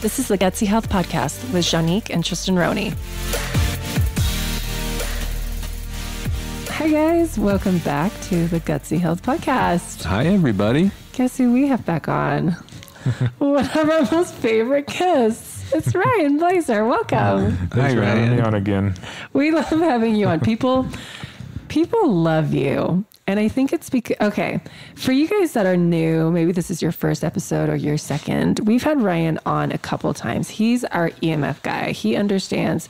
This is the Gutsy Health Podcast with Janique and Tristan Roney. Hi, guys. Welcome back to the Gutsy Health Podcast. Hi, everybody. Guess who we have back on? One of our most favorite guests. It's Ryan Blaser. Welcome. Hi, for having me Ryan. on again. We love having you on. People, people love you. And I think it's because, okay, for you guys that are new, maybe this is your first episode or your second, we've had Ryan on a couple times. He's our EMF guy. He understands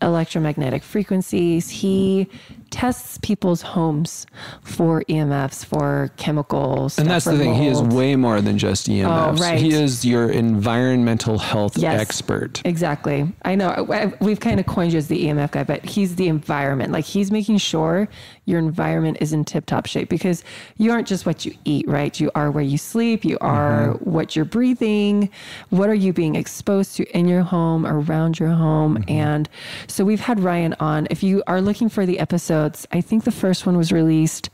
electromagnetic frequencies. He tests people's homes for EMFs, for chemicals. And that's the thing. He is way more than just EMFs. Oh, right. He is your environmental health Yes. expert. Exactly. I know we've kind of coined you as the EMF guy, but he's the environment. Like he's making sure your environment is in tip top shape because you aren't just what you eat, right? You are where you sleep, you mm-hmm. are what you're breathing, what are you being exposed to in your home, around your home. Mm-hmm. And so we've had Ryan on. If you are looking for the episodes, I think the first one was released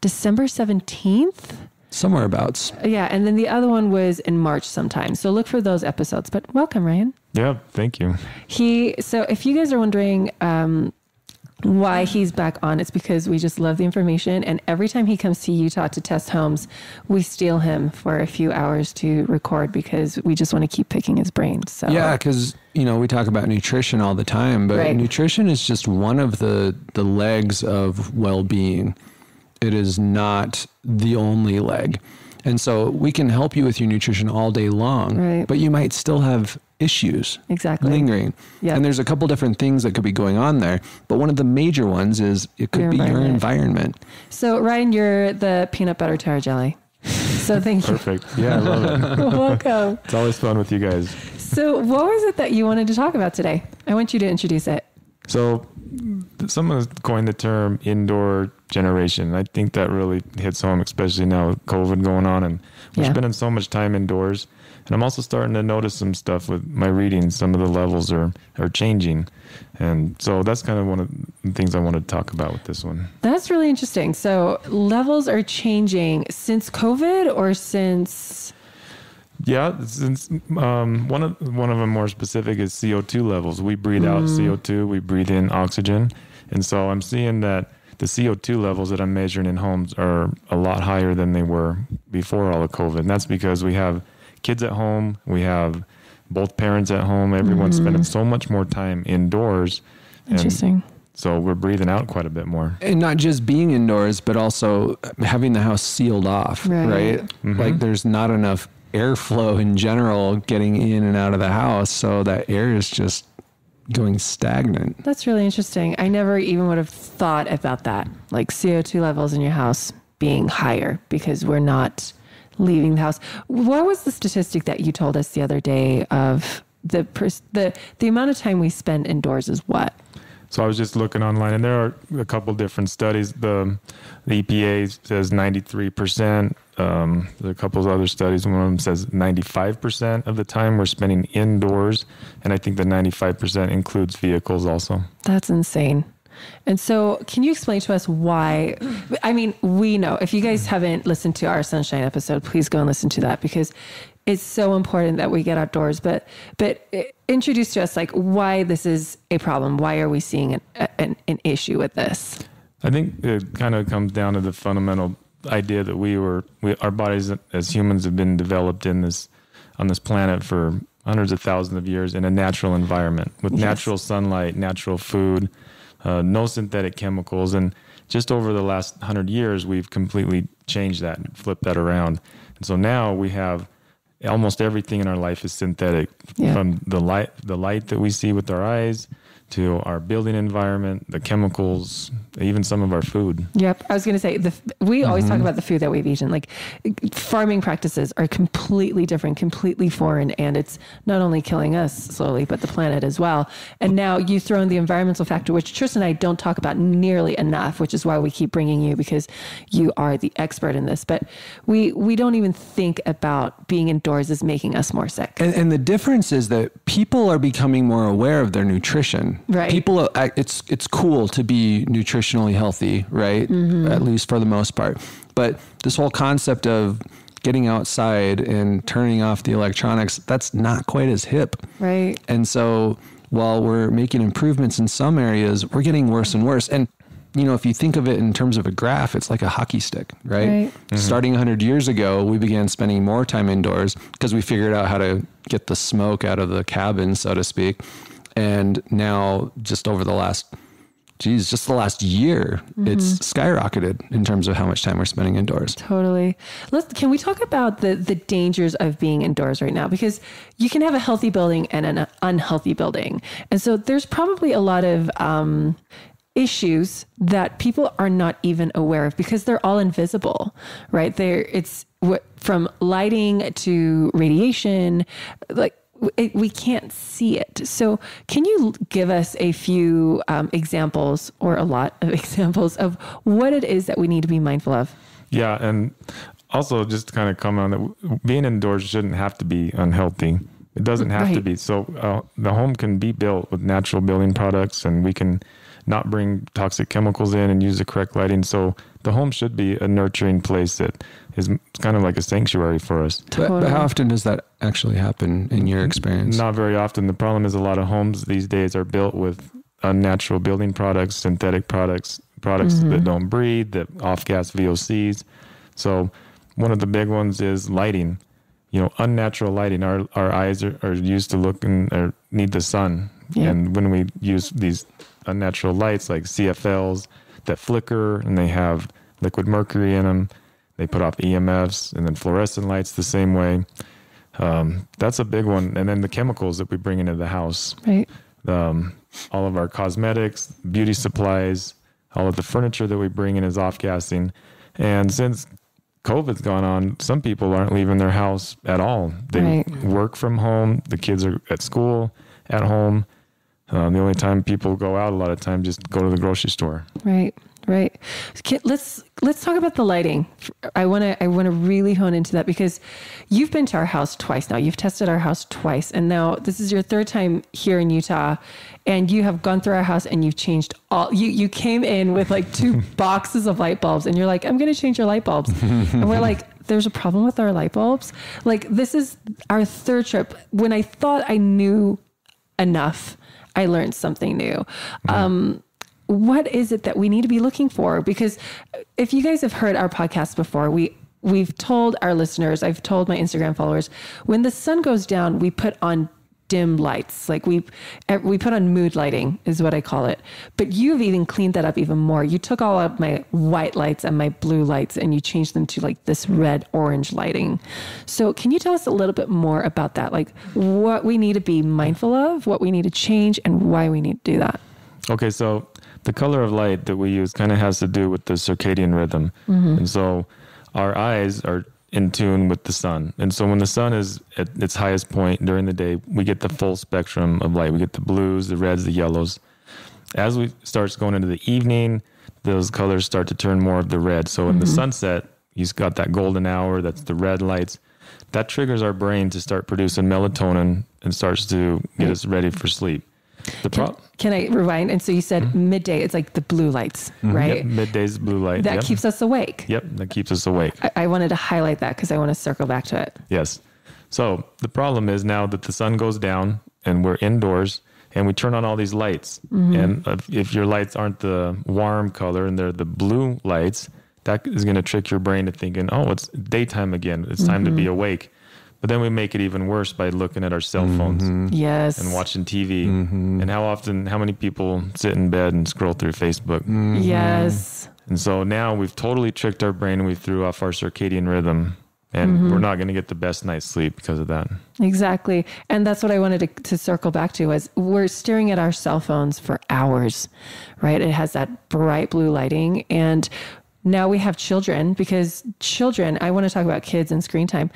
December 17th. Somewhere abouts. Yeah, and then the other one was in March sometime. So look for those episodes. But welcome, Ryan. Yeah, thank you. He so if you guys are wondering um why he's back on, it's because we just love the information. And every time he comes to Utah to test homes, we steal him for a few hours to record because we just want to keep picking his brain. So Yeah, because you know we talk about nutrition all the time, but Right. nutrition is just one of the the legs of well-being. It is not the only leg, and so we can help you with your nutrition all day long. Right. But you might still have issues Exactly. lingering. Yep. And there's a couple different things that could be going on there, but one of the major ones is it could Your be your environment. environment. So Ryan, you're the peanut butter tart jelly. So thank you. Perfect. Yeah, I love it. Welcome. It's always fun with you guys. So what was it that you wanted to talk about today? I want you to introduce it. So, someone coined the term indoor generation. I think that really hits home, especially now with COVID going on, and we're Yeah. spending so much time indoors. And I'm also starting to notice some stuff with my readings. Some of the levels are are changing, and so that's kind of one of the things I wanted to talk about with this one. That's really interesting. So levels are changing since COVID or since Yeah, since um, one of one of them more specific is CO two levels. We breathe out CO two, we breathe in oxygen, and so I'm seeing that the CO two levels that I'm measuring in homes are a lot higher than they were before all of COVID. And that's because we have kids at home, we have both parents at home. Everyone's mm-hmm. spending so much more time indoors. and interesting. So we're breathing out quite a bit more. and not just being indoors, but also having the house sealed off, Right. right? Mm-hmm. Like there's not enough airflow in general getting in and out of the house, so that air is just going stagnant. That's really interesting. I never even would have thought about that. Like CO2 levels in your house being higher because we're not leaving the house. What was the statistic that you told us the other day of the the the amount of time we spend indoors is what? So I was just looking online, and there are a couple different studies. The the EPA says 93 percent. Um, there's a couple of other studies. One of them says 95 percent of the time we're spending indoors, and I think the 95 percent includes vehicles also. That's insane. And so, can you explain to us why? I mean, we know if you guys haven't listened to our sunshine episode, please go and listen to that because it's so important that we get outdoors. But but introduce to us like why this is a problem. Why are we seeing an an, an issue with this? I think it kind of comes down to the fundamental idea that we were, we, our bodies as humans have been developed in this, on this planet for hundreds of thousands of years in a natural environment with Yes. natural sunlight, natural food, uh, no synthetic chemicals. And just over the last hundred years, we've completely changed that and flipped that around. And so now we have almost everything in our life is synthetic Yeah. from the light, the light that we see with our eyes to our building environment, the chemicals, even some of our food. Yep, I was going to say the we always talk mm-hmm. about the food that we've eaten. Like farming practices are completely different, completely foreign, and it's not only killing us slowly, but the planet as well. And now you throw in the environmental factor, which Tristan and I don't talk about nearly enough, which is why we keep bringing you because you are the expert in this. But we we don't even think about being indoors as making us more sick. And, and the difference is that people are becoming more aware of their nutrition. Right. People, uh, it's it's cool to be nutritionally healthy, right? Mm-hmm. At least for the most part. But this whole concept of getting outside and turning off the electronics, that's not quite as hip. Right. And so while we're making improvements in some areas, we're getting worse and worse. And you know, if you think of it in terms of a graph, it's like a hockey stick, right? Right. Mm-hmm. Starting 100 years ago, we began spending more time indoors because we figured out how to get the smoke out of the cabin, so to speak. And now, just over the last, geez, just the last year, it's skyrocketed in terms of how much time we're spending indoors. Totally. Let's can we talk about the the dangers of being indoors right now because you can have a healthy building and an unhealthy building. And so there's probably a lot of um issues that people are not even aware of because they're all invisible, right? There it's what from lighting to radiation like it, we can't see it. So, can you give us a few um, examples or a lot of examples of what it is that we need to be mindful of? Yeah, and also just to kind of comment on that, being indoors shouldn't have to be unhealthy. It doesn't have to be. So uh, the home can be built with natural building products, and we can not bring toxic chemicals in and use the correct lighting. So the home should be a nurturing place that is kind of like a sanctuary for us. But, but how often does that actually happen in your experience? Not very often. The problem is a lot of homes these days are built with unnatural building products, synthetic products, products that mm-hmm. don't breathe, that off gas VOCs. So one of the big ones is lighting. You know, unnatural lighting. Our our eyes are, are used to look and or need the sun. Yeah. And when we use these unnatural lights like CFLs that flicker and they have liquid mercury in them, they put off EMFs and then fluorescent lights the same way. Um, that's a big one. And then the chemicals that we bring into the house, Right. um, all of our cosmetics, beauty supplies, all of the furniture that we bring in is off gassing. And since COVID's gone on, some people aren't leaving their house at all. They Right. work from home. The kids are at school, at home. Um, the only time people go out a lot of times just go to the grocery store. Right, right. Let's let's talk about the lighting. I want to I want to really hone into that because you've been to our house twice now. You've tested our house twice, and now this is your third time here in Utah, and you have gone through our house and you've changed all. You you came in with like two boxes of light bulbs, and you're like, I'm going to change your light bulbs, and we're like. There's a problem with our light bulbs. Like this is our third trip. When I thought I knew enough, I learned something new. Um, what is it that we need to be looking for? Because if you guys have heard our podcast before, we we've told our listeners, I've told my Instagram followers, when the sun goes down, we put on dim lights. Like we we put on mood lighting is what I call it. But you've even cleaned that up even more. You took all of my white lights and my blue lights and you changed them to like this red orange lighting. So can you tell us a little bit more about that? Like what we need to be mindful of, what we need to change and why we need to do that. Okay, so the color of light that we use kind of has to do with the circadian rhythm. Mm-hmm. And so our eyes are in tune with the sun. And so when the sun is at its highest point during the day, we get the full spectrum of light. We get the blues, the reds, the yellows. As we starts going into the evening, those colors start to turn more of the red. So in the mm-hmm. sunset, you've got that golden hour, that's the red lights. That triggers our brain to start producing melatonin and starts to get us ready for sleep. The Can, problem can I rewind? And so you said mm-hmm. midday, it's like the blue lights, mm-hmm. right? Yep, midday's blue light. That yep. keeps us awake. Yep, that keeps us awake. I, I wanted to highlight that because I want to circle back to it. Yes. So the problem is now that the sun goes down and we're indoors and we turn on all these lights. Mm-hmm. And if, if your lights aren't the warm color and they're the blue lights, that is going to trick your brain to thinking, oh, it's daytime again. It's time to be awake. But then we make it even worse by looking at our cell phones mm-hmm. Yes. and watching TV. Mm-hmm. And how often, how many people sit in bed and scroll through Facebook? Mm-hmm. Yes. And so now we've totally tricked our brain and we threw off our circadian rhythm. And we're not going to get the best night's sleep because of that. Exactly. And that's what I wanted to, to circle back to was we're staring at our cell phones for hours, right? It has that bright blue lighting. And now we have children because children, I want to talk about kids and screen time.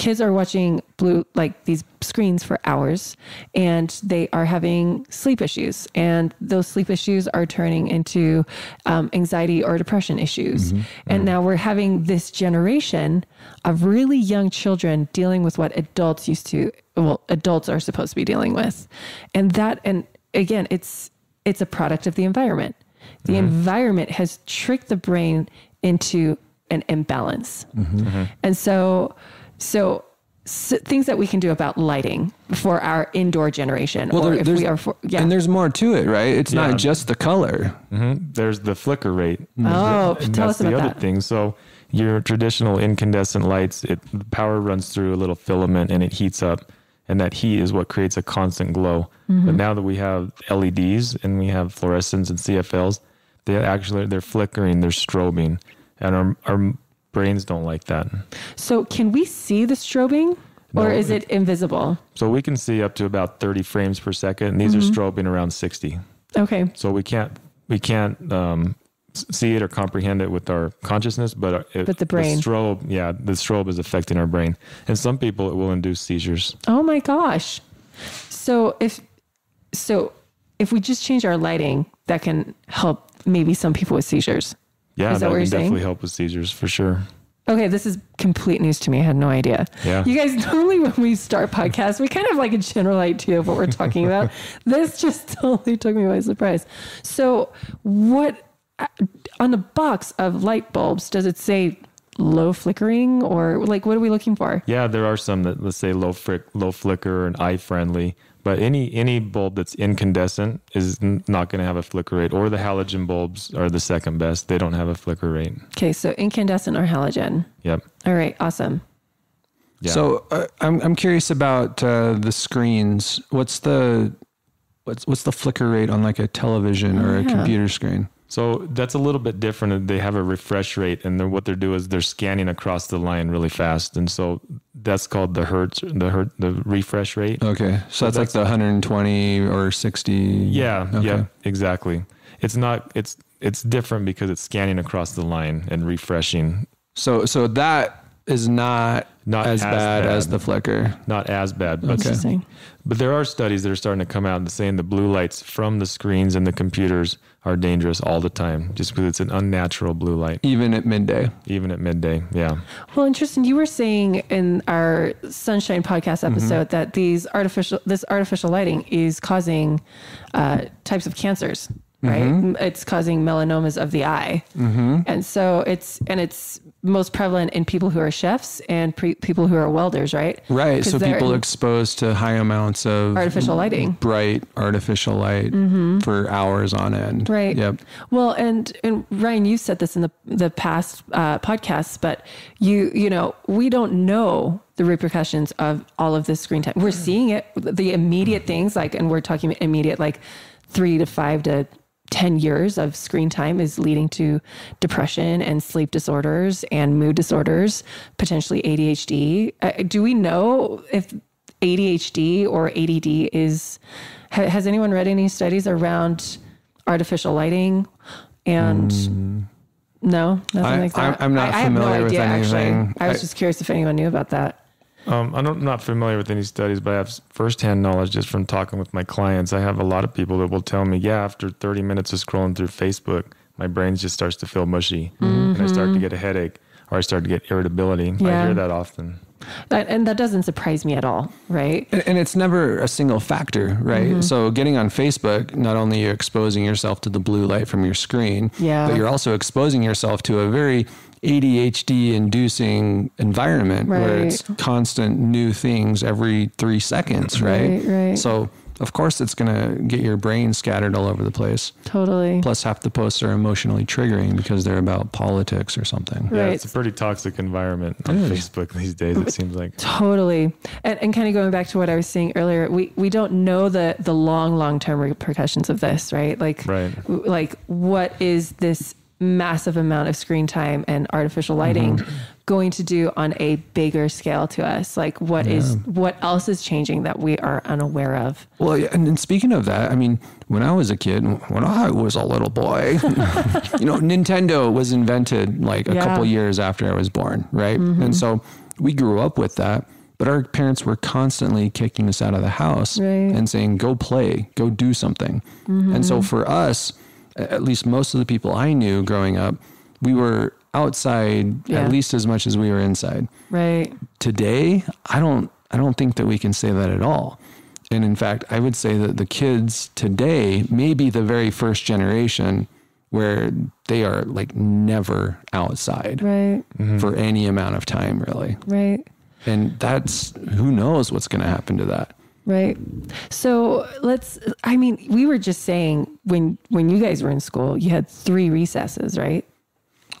Kids are watching blue, like these screens for hours and they are having sleep issues. And those sleep issues are turning into um, anxiety or depression issues. And now we're having this generation of really young children dealing with what adults used to, well, adults are supposed to be dealing with. And that, and again, it's, it's a product of the environment. The environment has tricked the brain into an imbalance. Mm-hmm. And so, so, s things that we can do about lighting for our indoor generation, or there- if there's- we are for, yeah. And there's more to it, right? It's Yeah. not just the color. Mhm. There's the flicker rate. Oh, And tell that's us the about other that. thing. So your traditional incandescent lights, it the power runs through a little filament and it heats up, and that heat is what creates a constant glow. Mm-hmm. But now that we have LEDs and we have fluorescents and CFLs, they actually they're flickering, they're strobing, and our our brains don't like that. So, can we see the strobing, or No, is it invisible? So we can see up to about 30 frames per second, and these Mm-hmm. are strobing around 60. Okay, So we can't we can't um, see it or comprehend it with our consciousness, but uh, it, But the brain. strobe, yeah, the strobe is affecting our brain, and some people it will induce seizures. Oh my gosh. So if so if we just change our lighting, that can help maybe some people with seizures. Yeah, Is that that, what you're saying? definitely help with seizures for sure. Okay, this is complete news to me. I had no idea. Yeah. You guys normally when we start podcasts, we kind of have like a general idea of what we're talking about. this just totally took me by surprise. So, what uh, on the box of light bulbs does it say low flickering or like what are we looking for? Yeah, there are some that let's say low frick, low flicker and eye friendly, but any any bulb that's incandescent is n- not going to have a flicker rate. Or the halogen bulbs are the second best; they don't have a flicker rate. Okay, so incandescent or halogen. Yep. All right, awesome. Yeah. So uh, I'm I'm curious about uh, the screens. What's the what's what's the flicker rate on like a television or a computer screen? So that's a little bit different. They have a refresh rate, and then what they're doing is they're scanning across the line really fast, and so that's called the hertz, the hertz, the refresh rate. Okay, so that's, like the 120 or 60. Yeah, Okay. yeah, exactly. It's not. It's it's different because it's scanning across the line and refreshing. So so that is not Not as, as bad, as the flicker. Not as bad, but Interesting. but there are studies that are starting to come out and saying the blue lights from the screens and the computers are dangerous all the time, just because it's an unnatural blue light, Even at midday. even at midday. Yeah. Well, interesting. You were saying in our Sunshine podcast Mm-hmm. episode that these artificial, this artificial lighting is causing uh, types of cancers, right? Mm-hmm. It's causing melanomas of the eye, and so it's and it's most prevalent in people who are chefs and pre- people who are welders, right? Right. So people exposed to high amounts of artificial lighting. bright artificial light for hours on end. Mm-hmm. Right. Yep. Well, and and Ryan, you said this in the the past uh, podcasts, but you you know we don't know the repercussions of all of this screen time. We're seeing it, the immediate things like, and we're talking immediate like three to five to. 10 years of screen time is leading to depression and sleep disorders and mood disorders, potentially ADHD. Uh, do we know if ADHD or ADD is, ha, has anyone read any studies around artificial lighting and no, nothing I- like that. I- I'm not I, I have no familiar with idea, actually. anything. I was just curious if anyone knew about that. Um, I don't, I'm not familiar with any studies, but I have firsthand knowledge just from talking with my clients. I have a lot of people that will tell me, yeah, after 30 minutes of scrolling through Facebook, my brain just starts to feel mushy and I start to get a headache or I start to get irritability. Mm-hmm. Yeah. I hear that often. That, and that doesn't surprise me at all, right? And, and it's never a single factor, right? Mm-hmm. So getting on Facebook, not only you're exposing yourself to the blue light from your screen, Yeah. but you're also exposing yourself to a very ADHD inducing environment where it's constant new things every three seconds, right? Right, right. So of course it's going to get your brain scattered all over the place. Totally. Plus half the posts are emotionally triggering because they're about politics or something. Yeah, Right. it's a pretty toxic environment on Facebook these days, it seems like. Totally. And, and kind of going back to what I was saying earlier, we, we don't know the, the long, long term repercussions of this, right? Like, Right. like what is this massive amount of screen time and artificial lighting Mm-hmm. going to do on a bigger scale to us? Like what is what else is changing that we are unaware of? Well, yeah, and then speaking of that, I mean, when I was a kid, when I was a little boy, you know, Nintendo was invented like a Yeah. couple years after I was born, right? And so we grew up with that, but our parents were constantly kicking us out of the house Right. and saying, go play, go do something. And so for us, at least most of the people I knew growing up, we were outside Yeah. at least as much as we were inside Right. today i don't i don't think that we can say that at all and in fact i would say that the kids today may be the very first generation where they are like never outside Right. Mm-hmm. for any amount of time, really. Right. And that's who knows what's going to happen to that. Right. So let's I mean, we were just saying when when you guys were in school, you had three recesses, right?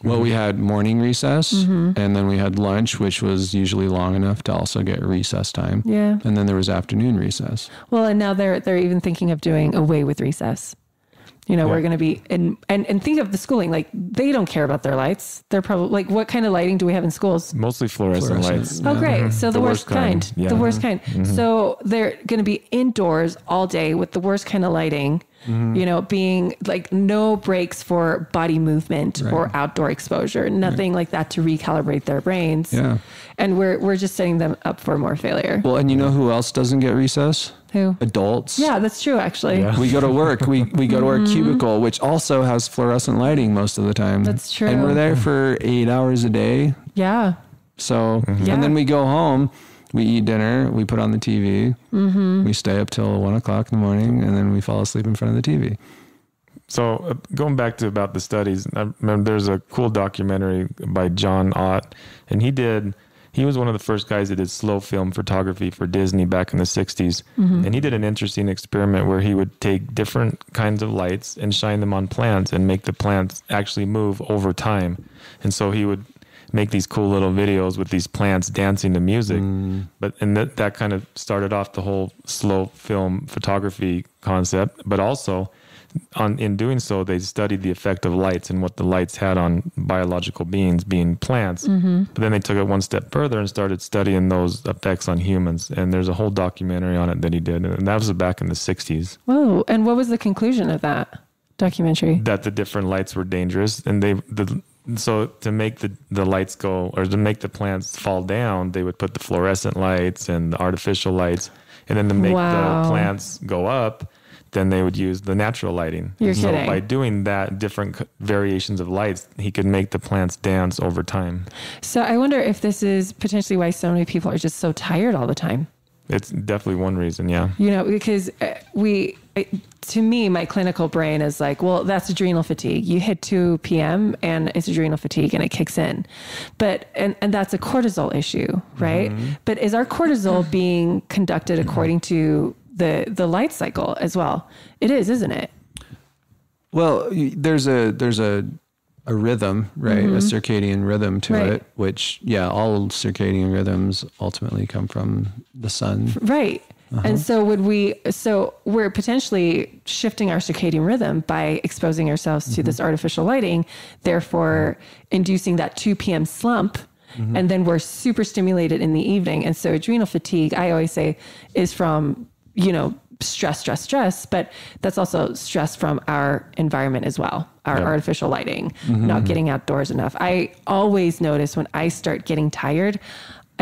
Well, we had morning recess Mm-hmm. and then we had lunch, which was usually long enough to also get recess time. Yeah. And then there was afternoon recess. Well, and now they're they're even thinking of doing away with recess. You know, Yeah. we're going to be and and and think of the schooling like they don't care about their lights. They're probably like what kind of lighting do we have in schools? Mostly fluorescent, Fluorescent. lights. Oh, great. Mm-hmm. So the, The worst, worst kind. kind. Yeah. The worst kind. Mm-hmm. So they're going to be indoors all day with the worst kind of lighting, you know, being like no breaks for body movement or outdoor exposure, nothing like that to recalibrate their brains. Yeah. And we're, we're just setting them up for more failure. Well, and you know who else doesn't get recess? Who? Adults. Yeah, that's true, actually. Yeah. We go to work. We we go to our cubicle, which also has fluorescent lighting most of the time. Mm-hmm. That's true. And we're there for eight hours a day. Yeah. So, Yeah. and then we go home. We eat dinner. We put on the TV. Mm-hmm. We stay up till one o'clock in the morning, and then we fall asleep in front of the TV. So uh, going back to about the studies, I remember there's a cool documentary by John Ott, and he did. He was one of the first guys that did slow film photography for Disney back in the 60s. And he did an interesting experiment where he would take different kinds of lights and shine them on plants and make the plants actually move over time. And so he would make these cool little videos with these plants dancing to music. Mm. But and that that kind of started off the whole slow film photography concept, but also on in doing so they studied the effect of lights and what the lights had on biological beings being plants mm-hmm. but then they took it one step further and started studying those effects on humans and there's a whole documentary on it that he did and that was back in the 60s Whoa. And what was the conclusion of that documentary? that the different lights were dangerous and they the so to make the the lights go or to make the plants fall down they would put the fluorescent lights and the artificial lights and then to make Wow. the plants go up then they would use the natural lighting You're so kidding. by doing that different variations of lights he could make the plants dance over time So I wonder if this is potentially why so many people are just so tired all the time. it's definitely one reason yeah You know, because uh, we, to me, my clinical brain is like, well, that's adrenal fatigue. You hit 2 p.m. and it's adrenal fatigue and it kicks in. But, and, and that's a cortisol issue, right? But is our cortisol being conducted according to the, the light cycle as well? It is, isn't it? Well, there's a there's a a rhythm, right? A circadian rhythm to Mm-hmm. Right. it, which yeah, all circadian rhythms ultimately come from the sun. Right. Uh-huh. And so would we so we're potentially shifting our circadian rhythm by exposing ourselves to mm-hmm. this artificial lighting, therefore inducing that 2 p.m. slump. Mm-hmm. And then we're super stimulated in the evening. And so adrenal fatigue, I always say, is from, you know, stress, stress, stress, but that's also stress from our environment as well, our artificial lighting, mm-hmm. not getting outdoors enough. I always notice when I start getting tired,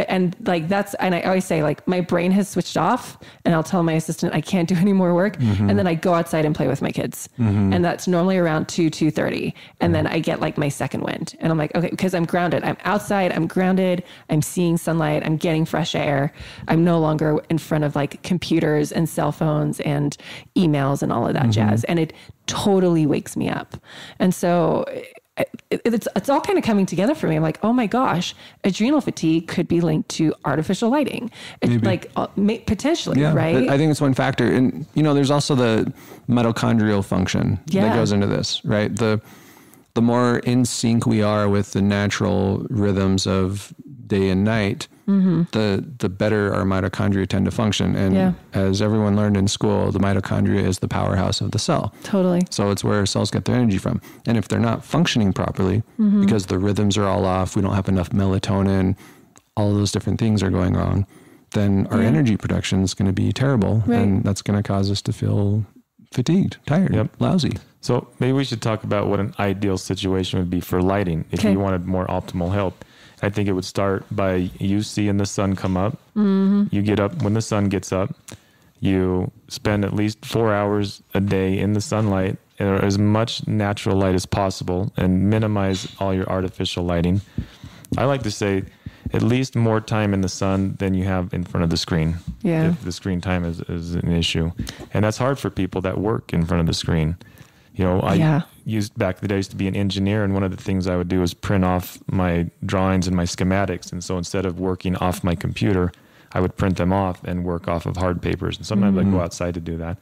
and like that's and i always say like my brain has switched off and i'll tell my assistant i can't do any more work and then i go outside and play with my kids. Mm-hmm. And that's normally around 2 2.30 and then i get like my second wind. And i'm like okay because i'm grounded. I'm outside i'm grounded i'm seeing sunlight i'm getting fresh air. I'm no longer in front of like computers and cell phones and emails and all of that mm-hmm. jazz. And it totally wakes me up. And so it's it's all kind of coming together for me. I'm like, oh my gosh, adrenal fatigue could be linked to artificial lighting, like uh, may, potentially, Yeah, right? I think it's one factor, and you know, there's also the mitochondrial function Yeah. that goes into this, right? The the more in sync we are with the natural rhythms of day and night, the the better our mitochondria tend to function. And Mm-hmm. Yeah. as everyone learned in school, the mitochondria is the powerhouse of the cell. totally. So it's where cells get their energy from. And if they're not functioning properly Mm-hmm. because the rhythms are all off, we don't have enough melatonin, all those different things are going wrong, then our Yeah. energy production is going to be terrible. Right. And that's going to cause us to feel fatigued, tired, Yep. lousy. So maybe we should talk about what an ideal situation would be for lighting if Okay. you wanted more optimal help. I think it would start by you seeing the sun come up. Mm-hmm. You get up when the sun gets up. You spend at least four hours a day in the sunlight or as much natural light as possible and minimize all your artificial lighting. I like to say at least more time in the sun than you have in front of the screen. Yeah. If the screen time is, is an issue. And that's hard for people that work in front of the screen. You know, I Yeah. used back in the days to be an engineer, and one of the things I would do is print off my drawings and my schematics. And so instead of working off my computer, I would print them off and work off of hard papers. And sometimes I'd go mm-hmm. outside to do that.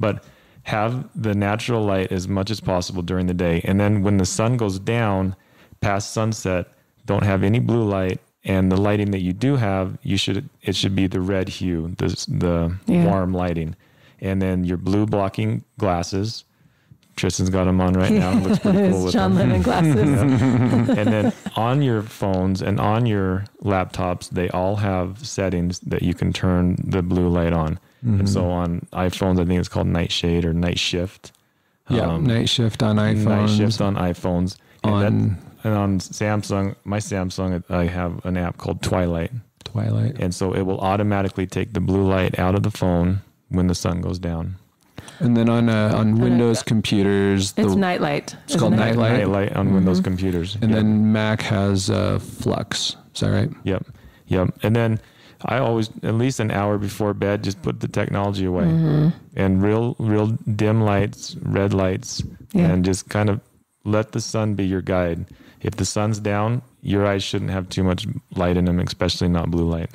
But have the natural light as much as possible during the day. And then when the sun goes down past sunset, don't have any blue light. And the lighting that you do have, you should it should be the red hue, the the Yeah. warm lighting, and then your blue blocking glasses. Tristan's got them on right now. It looks pretty cool with John. Lennon glasses. and then on your phones and on your laptops, they all have settings that you can turn the blue light on. And so on iPhones, I think it's called Night Shade or Night Shift. Yeah, Um, night shift on iPhones. Night Shift on iPhones. And, On- that- and on Samsung, my Samsung, I have an app called Twilight. Twilight. And so it will automatically take the blue light out of the phone when the sun goes down. And then on uh, on Windows computers, the, It's nightlight. It's called it? Nightlight. Nightlight on Windows computers. and Yep. then Mac has uh, Flux. Is that right? Yep. Yep. And then I always at least an hour before bed just put the technology away. Mm-hmm. And real real dim lights, red lights Yeah. and just kind of let the sun be your guide. If the sun's down, your eyes shouldn't have too much light in them, especially not blue light.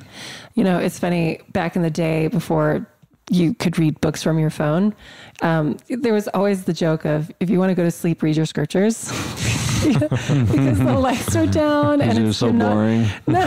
You know, it's funny. Back in the day, before you could read books from your phone, um, there was always the joke of if you want to go to sleep, read your scriptures. because the lights are down and it's so not- boring. No,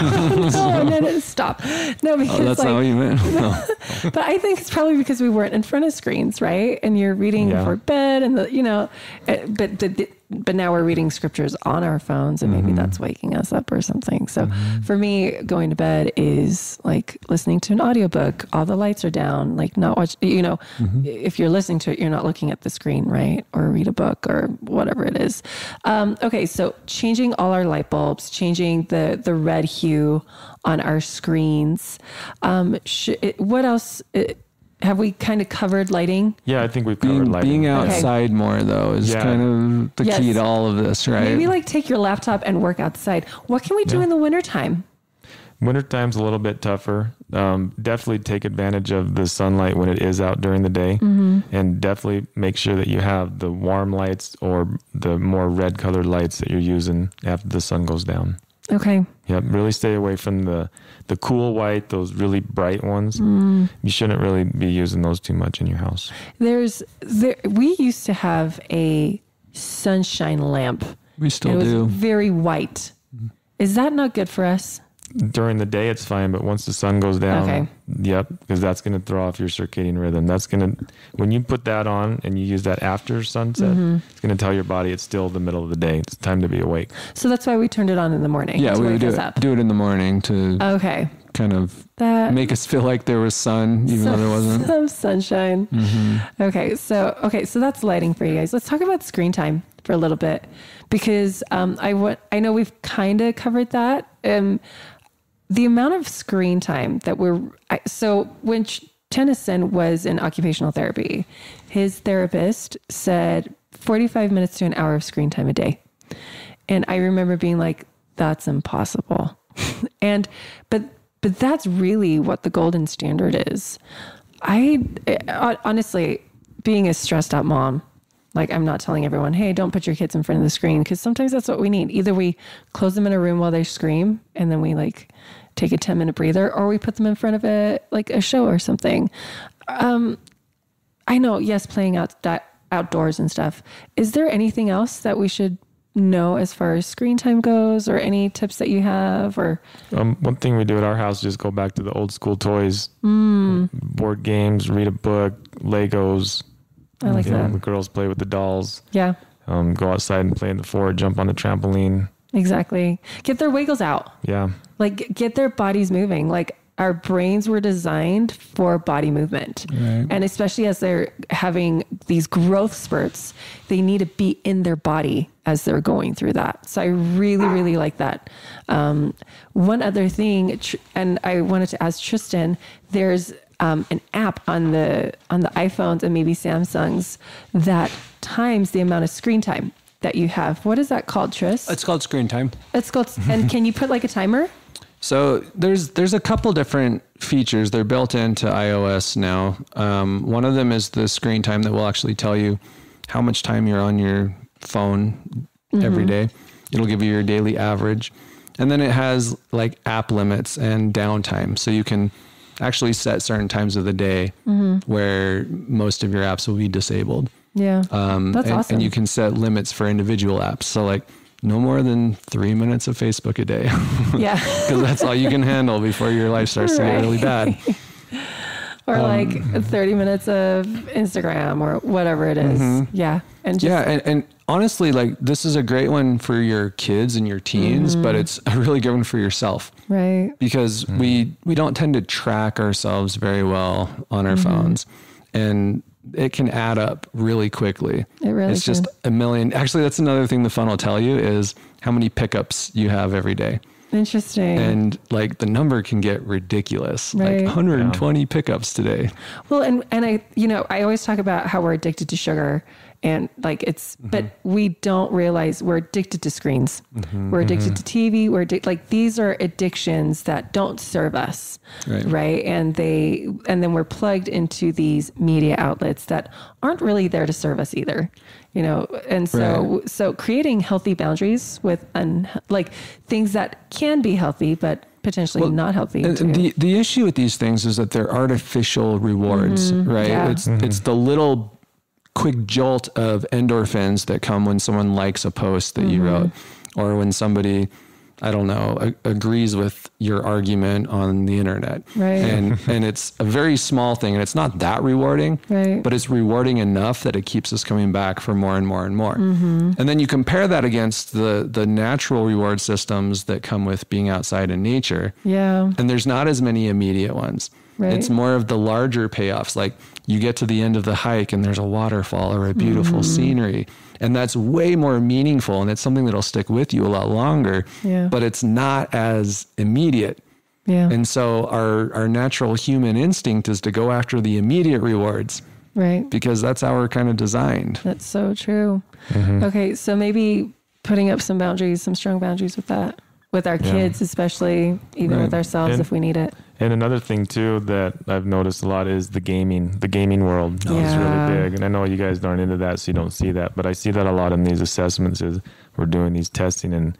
no, no, no, stop. No, because Oh, that's like, not what you meant. No. but I think it's probably because we weren't in front of screens, right? And you're reading Yeah. before bed, and the you know, uh, but the, the- but now we're reading scriptures on our phones, and Mm-hmm. maybe that's waking us up or something. So for me, going to bed is like listening to an audiobook. All the lights are down, like not watch. You know, Mm-hmm. if you're listening to it, you're not looking at the screen, right? Or read a book or whatever it is. Um, okay, so changing all our light bulbs, changing the the red hue on our screens. Um, sh- it, what else? It, have we kind of covered lighting? Yeah, I think we've covered being, lighting. being Yeah. outside more though is Yeah. kind of the key to all of this, right? Maybe like take your laptop and work outside. What can we do Yeah. in the wintertime? Wintertime's a little bit tougher. Um, definitely take advantage of the sunlight when it is out during the day. And definitely make sure that you have the warm lights or the more red colored lights that you're using after the sun goes down. Okay. Yep, really stay away from the, the cool white, those really bright ones. Mm. You shouldn't really be using those too much in your house. There's there we used to have a sunshine lamp. we still it was do. very white. Mm-hmm. Is that not good for us? During the day, it's fine, but once the sun goes down, Okay. yep, because that's going to throw off your circadian rhythm. That's going to, when you put that on and you use that after sunset, Mm-hmm. it's going to tell your body it's still the middle of the day. It's time to be awake. So that's why we turned it on in the morning. Yeah, to we wake would do us it, up. do it in the morning to Okay. kind of That make us feel like there was sun, even though there wasn't. Some sunshine. Okay, so okay, so that's lighting for you guys. Let's talk about screen time for a little bit because um, I want I know we've kind of covered that. Um, the amount of screen time that we're I, so when Tennyson was in occupational therapy, his therapist said 45 minutes to an hour of screen time a day. And I remember being like, that's impossible. and, but, but that's really what the golden standard is. I uh, honestly, being a stressed out mom, like I'm not telling everyone, hey, don't put your kids in front of the screen because sometimes that's what we need. Either we close them in a room while they scream and then we like take a 10 minute breather or we put them in front of a like a show or something. Um, I know, yes, playing out that outdoors and stuff. Is there anything else that we should know as far as screen time goes or any tips that you have or Um, one thing we do at our house is just go back to the old school toys, Mm. board games, read a book, Legos. I like You know, that. The girls play with the dolls. yeah, Um, go outside and play in the floor, jump on the trampoline. exactly. Get their wiggles out. Yeah. like get their bodies moving like our brains were designed for body movement Right. and especially as they're having these growth spurts they need to be in their body as they're going through that so i really really like that um, one other thing and i wanted to ask tristan there's um, an app on the on the iphones and maybe samsungs that times the amount of screen time that you have what is that called tris It's called screen time. it's called and can you put like a timer So there's there's a couple different features. They're built into iOS now. Um, one of them is the screen time that will actually tell you how much time you're on your phone every day. It'll give you your daily average. And then it has like app limits and downtime. So you can actually set certain times of the day where most of your apps will be disabled. Yeah. Um, That's and, awesome. And you can set limits for individual apps. So like no more than three minutes of Facebook a day. yeah. because that's all you can handle before your life starts to get really bad. or Um, like 30 minutes of Instagram or whatever it is. Yeah. And just, Mm-hmm. Yeah, and, and honestly, like this is a great one for your kids and your teens, but Mm-hmm. it's a really good one for yourself right. because we we don't tend to track ourselves very well on our Mm-hmm. phones, and it can add up really quickly. It really it's just a million. Actually, that's another thing the phone will tell you is how many pickups you have every day. Interesting. And like the number can get ridiculous, Right. like 120 pickups today. Well, and and I, you know, I always talk about how we're addicted to sugar, and like it's, but Mm-hmm. we don't realize we're addicted to screens. We're addicted to TV. We're addic- like these are addictions that don't serve us, Right. And they, and then we're plugged into these media outlets that aren't really there to serve us either, you know. And so, so creating healthy boundaries with un, like things that can be healthy, but potentially not healthy. And- and the the issue with these things is that they're artificial rewards, right? Mm-hmm. Yeah. It's it's the little quick jolt of endorphins that come when someone likes a post that you Mm-hmm. wrote, or when somebody, I don't know, a, agrees with your argument on the internet, Right. And and it's a very small thing, and it's not that rewarding, Right. But it's rewarding enough that it keeps us coming back for more and more and more. Mm-hmm. And then you compare that against the the natural reward systems that come with being outside in nature yeah. and there's not as many immediate ones. Right. It's more of the larger payoffs. Like you get to the end of the hike and there's a waterfall or a beautiful Mm-hmm. scenery. And that's way more meaningful and it's something that'll stick with you a lot longer. Yeah. But it's not as immediate. Yeah. And so our, our natural human instinct is to go after the immediate rewards right. because that's how we're kind of designed. That's so true. Mm-hmm. Okay, so maybe putting up some boundaries, some strong boundaries with that, with our Yeah. kids, especially even Right. with ourselves And- if we need it. And another thing too that I've noticed a lot is the gaming. The gaming world is really big, and I know you guys aren't into that, so you don't see that. But I see that a lot in these assessments. Is we're doing these testing, and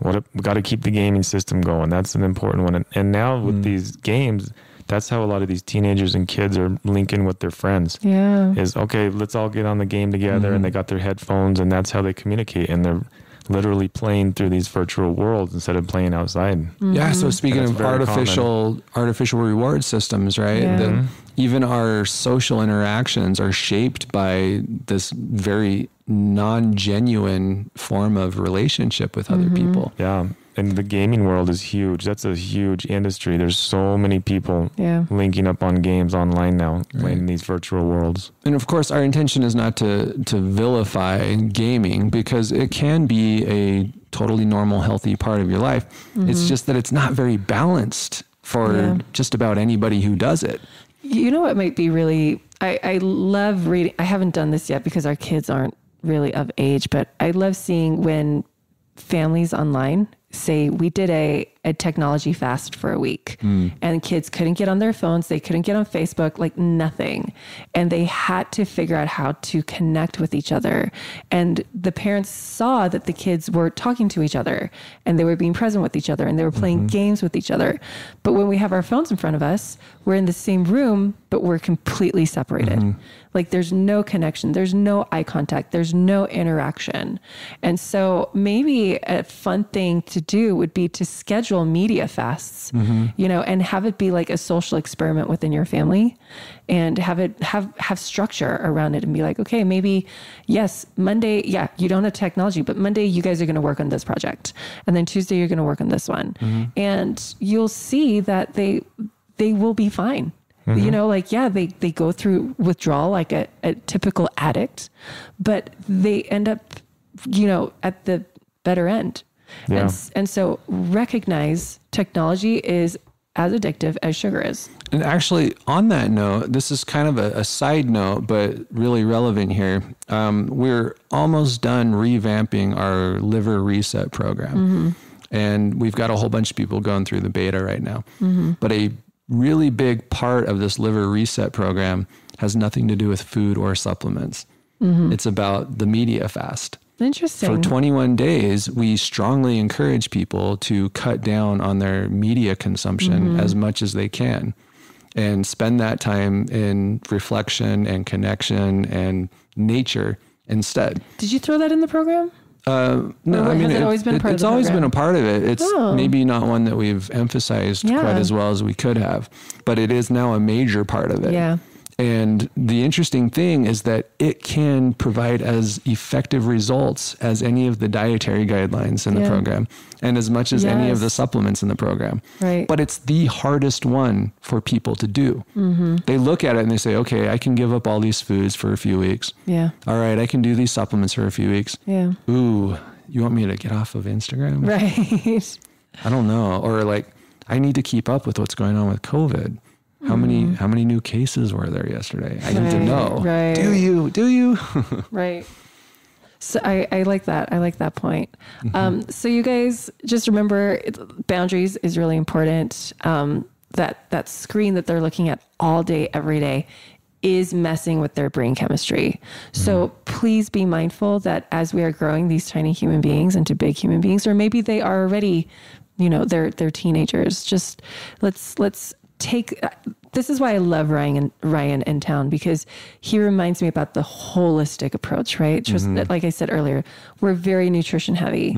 what we got to keep the gaming system going. That's an important one. And, and now with mm. these games, that's how a lot of these teenagers and kids are linking with their friends. Yeah. Is okay, let's all get on the game together, and mm-hmm. they got their headphones, and that's how they communicate, and they're literally playing through these virtual worlds instead of playing outside. Yeah. Mm-hmm. So speaking of it's very artificial artificial reward systems, right? Yeah. that Mm-hmm. even our social interactions are shaped by this very non-genuine form of relationship with other Mm-hmm. people. Yeah. And the gaming world is huge. That's a huge industry. There's so many people Yeah. linking up on games online now, playing in these virtual worlds. And of course, our intention is not to to vilify gaming because it can be a totally normal, healthy part of your life. It's just that it's not very balanced for Mm-hmm. Yeah. just about anybody who does it. You know what might be really I, I love reading I haven't done this yet because our kids aren't really of age, but I love seeing when families online say we did a, a technology fast for a week. Hmm. And kids couldn't get on their phones. They couldn't get on facebook like nothing. And they had to figure out how to connect with each other. And the parents saw that the kids were talking to each other and they were being present with each other and they were playing mm-hmm. games with each other. But when we have our phones in front of us we're in the same room but we're completely separated. Mm-hmm. Like there's no connection. There's no eye contact. There's no interaction. And so maybe a fun thing to do would be to schedule media fasts mm-hmm. you know and have it be like a social experiment within your family and have it have have structure around it and be like okay maybe yes monday yeah you don't have technology but monday you guys are going to work on this project and then tuesday you're going to work on this one. Mm-hmm. And you'll see that they they will be fine. Mm-hmm. You know like yeah they they go through withdrawal like a, a typical addict but they end up you know at the better end Yeah. and, and so recognize technology is as addictive as sugar is And actually, on that note, this is kind of a, a side note, but really relevant here. Um, we're almost done revamping our liver reset program. Mm-hmm. And we've got a whole bunch of people going through the beta right now. Mm-hmm. But a really big part of this liver reset program has nothing to do with food or supplements. Mm-hmm. It's about the media fast. Interesting. For 21 days, we strongly encourage people to cut down on their media consumption as much as they can and spend that time in reflection and connection and nature instead. Did you throw that in the program? Uh, no, I mean, it always been part it's always been a part of it. It's Oh. maybe not one that we've emphasized Yeah. quite as well as we could have, but it is now a major part of it. Yeah. And the interesting thing is that it can provide as effective results as any of the dietary guidelines in the program and as much as any of the supplements in the program. Right. But it's the hardest one for people to do. Mm-hmm. They look at it and they say, okay, I can give up all these foods for a few weeks. Yeah. All right, I can do these supplements for a few weeks. Yeah. Ooh, you want me to get off of Instagram? Right. I don't know. Or like, I need to keep up with what's going on with COVID. How many how many new cases were there yesterday? I need to Mm-hmm. Know. right. Do you? Do you? Right. So I, I like that. I like that point. Mm-hmm. Um, so you guys just remember it, boundaries is really important. Um, that that screen that they're looking at all day, every day, is messing with their brain chemistry. So please be mindful that as we are growing these tiny human beings into big human beings, or maybe they are already, you know, they're they're teenagers. Just let's let's take this is why I love Ryan and Ryan in town because he reminds me about the holistic approach, right? Just Mm-hmm. like I said earlier, we're very nutrition heavy.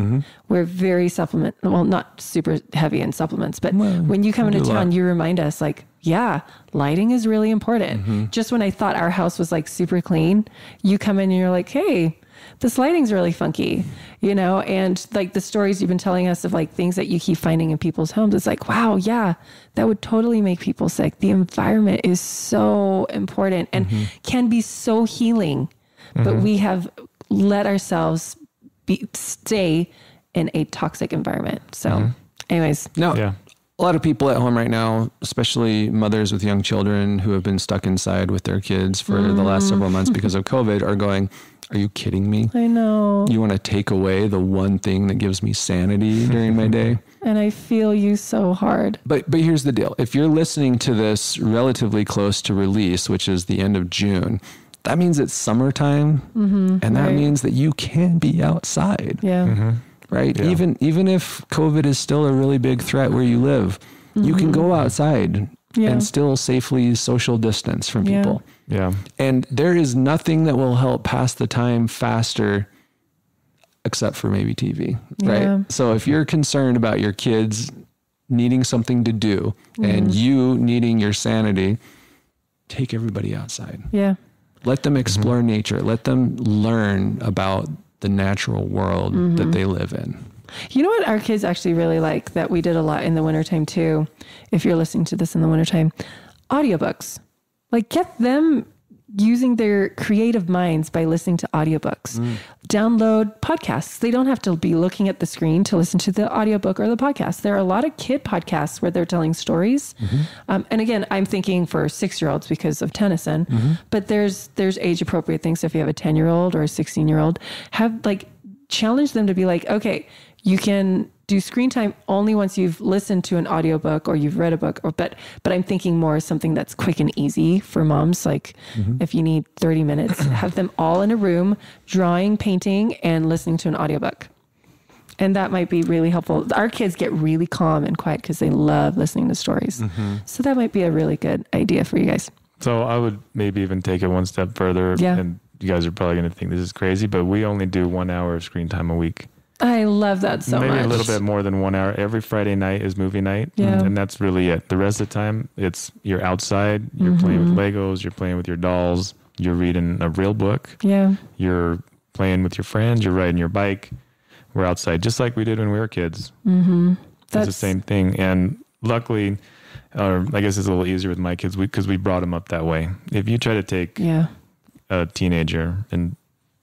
We're very supplement well, not super heavy in supplements, but when you come into town, you remind us like, yeah, lighting is really important. Mm-hmm. Just when I thought our house was like super clean, you come in and you're like, hey, this lighting's really funky, you know, and like the stories you've been telling us of like things that you keep finding in people's homes. It's like, wow, yeah, that would totally make people sick. The environment is so important and mm-hmm. can be so healing, but mm-hmm. we have let ourselves be stay in a toxic environment. So, mm-hmm. anyways, No. Yeah. A lot of people at home right now, especially mothers with young children who have been stuck inside with their kids for the last mm. several months because of COVID, are going, Are you kidding me? I know, You want to take away the one thing that gives me sanity during my day? and I feel you so hard. But but here's the deal. If you're listening to this relatively close to release, which is the end of June, that means it's summertime mm-hmm. and that right. means that you can be outside. Yeah. Mm-hmm. Right? Yeah. Even even if COVID is still a really big threat where you live, you can mm-hmm. go outside Yeah. and still safely social distance from Yeah. people. Yeah. And there is nothing that will help pass the time faster except for maybe TV, Yeah. right? So if you're concerned about your kids needing something to do Mm-hmm. and you needing your sanity, take everybody outside. Yeah. Let them explore nature. Let them learn about the natural world Mm-hmm. that they live in. You know what our kids actually really like that we did a lot in the wintertime too, if you're listening to this in the wintertime, audiobooks. Like get them using their creative minds by listening to audiobooks. Mm. Download podcasts. They don't have to be looking at the screen to listen to the audiobook or the podcast. There are a lot of kid podcasts where they're telling stories. Mm-hmm. Um, and again, I'm thinking for six year olds because of Tennyson, mm-hmm. but there's there's age appropriate things. So if you have a 10 year old or a 16 year old, have like challenge them to be like, okay, you can do screen time only once you've listened to an audiobook or you've read a book or but but I'm thinking more something that's quick and easy for moms like mm-hmm. if you need 30 minutes have them all in a room drawing painting and listening to an audiobook and that might be really helpful our kids get really calm and quiet because they love listening to stories mm-hmm. so that might be a really good idea for you guys So I would maybe even take it one step further. Yeah. And you guys are probably going to think this is crazy, but we only do one hour of screen time a week. I love that so maybe much a little bit more than one hour. Every Friday night is movie night. Yeah. And that's really it. The rest of the time, it's you're outside, you're playing Mm-hmm. with Legos, you're playing with your dolls, you're reading a real book, yeah you're playing with your friends, you're riding your bike. We're outside just like we did when we were kids. Mm-hmm. It's the same thing. And luckily, or I guess it's a little easier with my kids because we brought them up that way. If you try to take yeah a teenager and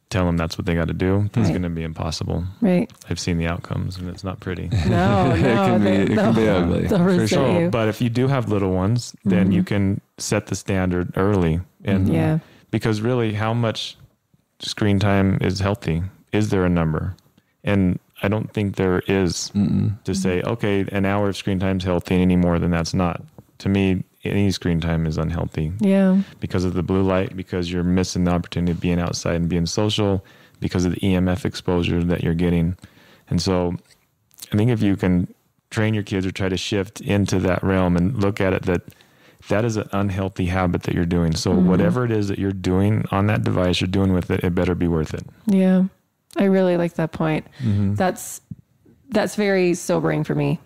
tell them that's what they got to do, it's Right. going to be impossible. right I've seen the outcomes and it's not pretty. no no It can be- they- it can be ugly, for sure. you. But if you do have little ones, then mm-hmm. you can set the standard early. And Yeah. because really, how much screen time is healthy? Is there a number? And I don't think there is to mm-hmm. say, okay, an hour of screen time is healthy, and any more than that's not. To me, any screen time is unhealthy Yeah. because of the blue light, because you're missing the opportunity of being outside and being social, because of the EMF exposure that you're getting. And so I think if you can train your kids or try to shift into that realm and look at it that that is an unhealthy habit that you're doing. So whatever it is that you're doing on that device, you're doing with it, it better be worth it. Yeah. I really like that point. Mm-hmm. That's that's very sobering for me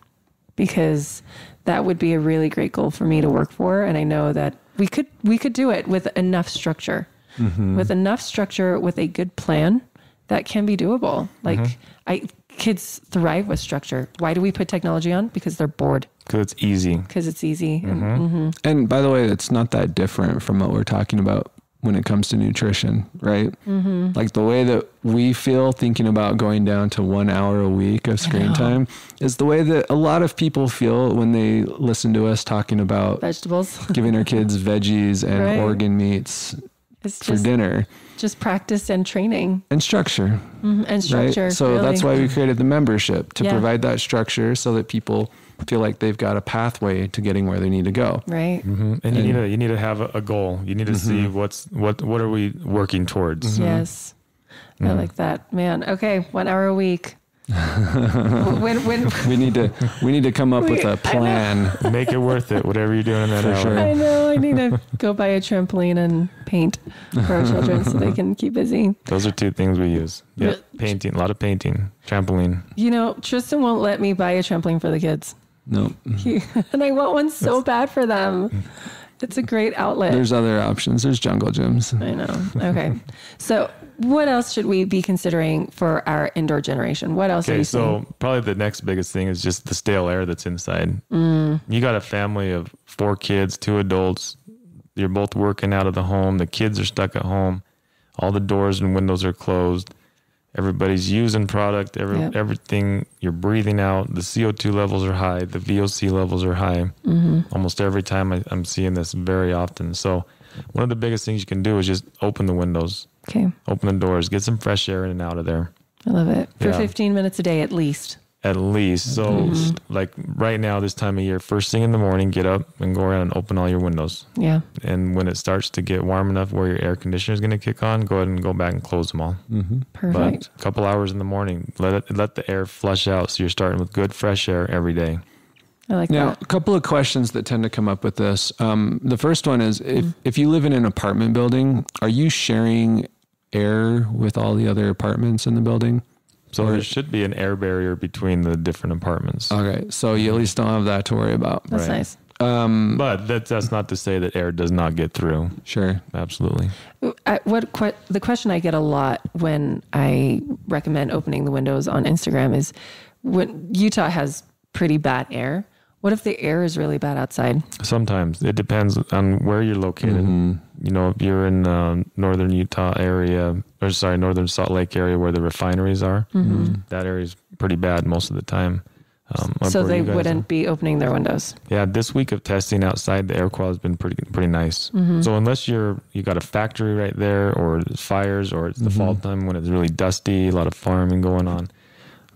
because that would be a really great goal for me to work for and I know that we could we could do it with enough structure. Mm-hmm. With enough structure with a good plan that can be doable. Like Mm-hmm. I kids thrive with structure. Why do we put technology on? Because they're bored. Because it's easy. Because it's easy. Mm-hmm. And, And by the way, it's not that different from what we're talking about when it comes to nutrition, right? Mm-hmm. Like the way that we feel thinking about going down to one hour a week of screen time is the way that a lot of people feel when they listen to us talking about vegetables. giving our kids veggies and Right. organ meats It's for just dinner just practice and training and structure, Mhm. and structure. right? So that's why we created the membership to Yeah. provide that structure so that people feel like they've got a pathway to getting where they need to go. right. hmm And you need to you need to have a, a goal. You need to see mm-hmm. what's what what are we working towards. Mm-hmm. Yes. I mm-hmm. like that. Man, okay, one hour a week. when when We need to we need to come up with We- I a know. plan. Make it worth it. Whatever you're doing in that For hour. sure. I know I need to go buy a trampoline and paint for our children so they can keep busy. Those are two things we use. Yeah, painting, a lot of painting, trampoline. You know, Tristan won't let me buy a trampoline for the kids. No, He, and I want one so bad for them. It's a great outlet. there's other options. There's jungle gyms. I know. Okay. So, what else should we be considering for our indoor generation? What else are Okay, you so seeing? probably the next biggest thing is just the stale air that's inside. Mm. You got a family of four kids, two adults. You're both working out of the home. The kids are stuck at home. All the doors and windows are closed. Everybody's using product. Every Yep. everything you're breathing out. The CO2 levels are high. The VOC levels are high. Mm-hmm. Almost every time I, I'm seeing this very often. So one of the biggest things you can do is just open the windows, Okay. open the doors, get some fresh air in and out of there I love it. For Yeah. 15 minutes a day at least. At least. So, mm-hmm. like right now, this time of year, first thing in the morning, get up and go around and open all your windows. Yeah. And when it starts to get warm enough where your air conditioner is going to kick on, go ahead and go back and close them all. Mm-hmm. Perfect. But a couple hours in the morning, let it let the air flush out. So you're starting with good fresh air every day. I like that. Now, that. a couple of questions that tend to come up with this. Um, the first one is if, mm. if you live in an apartment building, are you sharing air with all the other apartments in the building? So there should be an air barrier between the different apartments. Okay, so you at least don't have that to worry about. That's right. nice. Um, but that, that's not to say that air does not get through. sure. Absolutely. I, what que- the question I get a lot when I recommend opening the windows on Instagram is when Utah has pretty bad air. What if the air is really bad outside? Sometimes it depends on where you're located. Mm-hmm. You know, if you're in uh, northern Utah area, or sorry, northern Salt Lake area where the refineries are, mm-hmm. Mm-hmm. that area is pretty bad most of the time. Um, so they wouldn't are. be opening their windows. Yeah, this week of testing outside, the air quality has been pretty pretty nice. So unless you're you got a factory right there, or fires, or it's the fall time when it's really dusty, a lot of farming going on.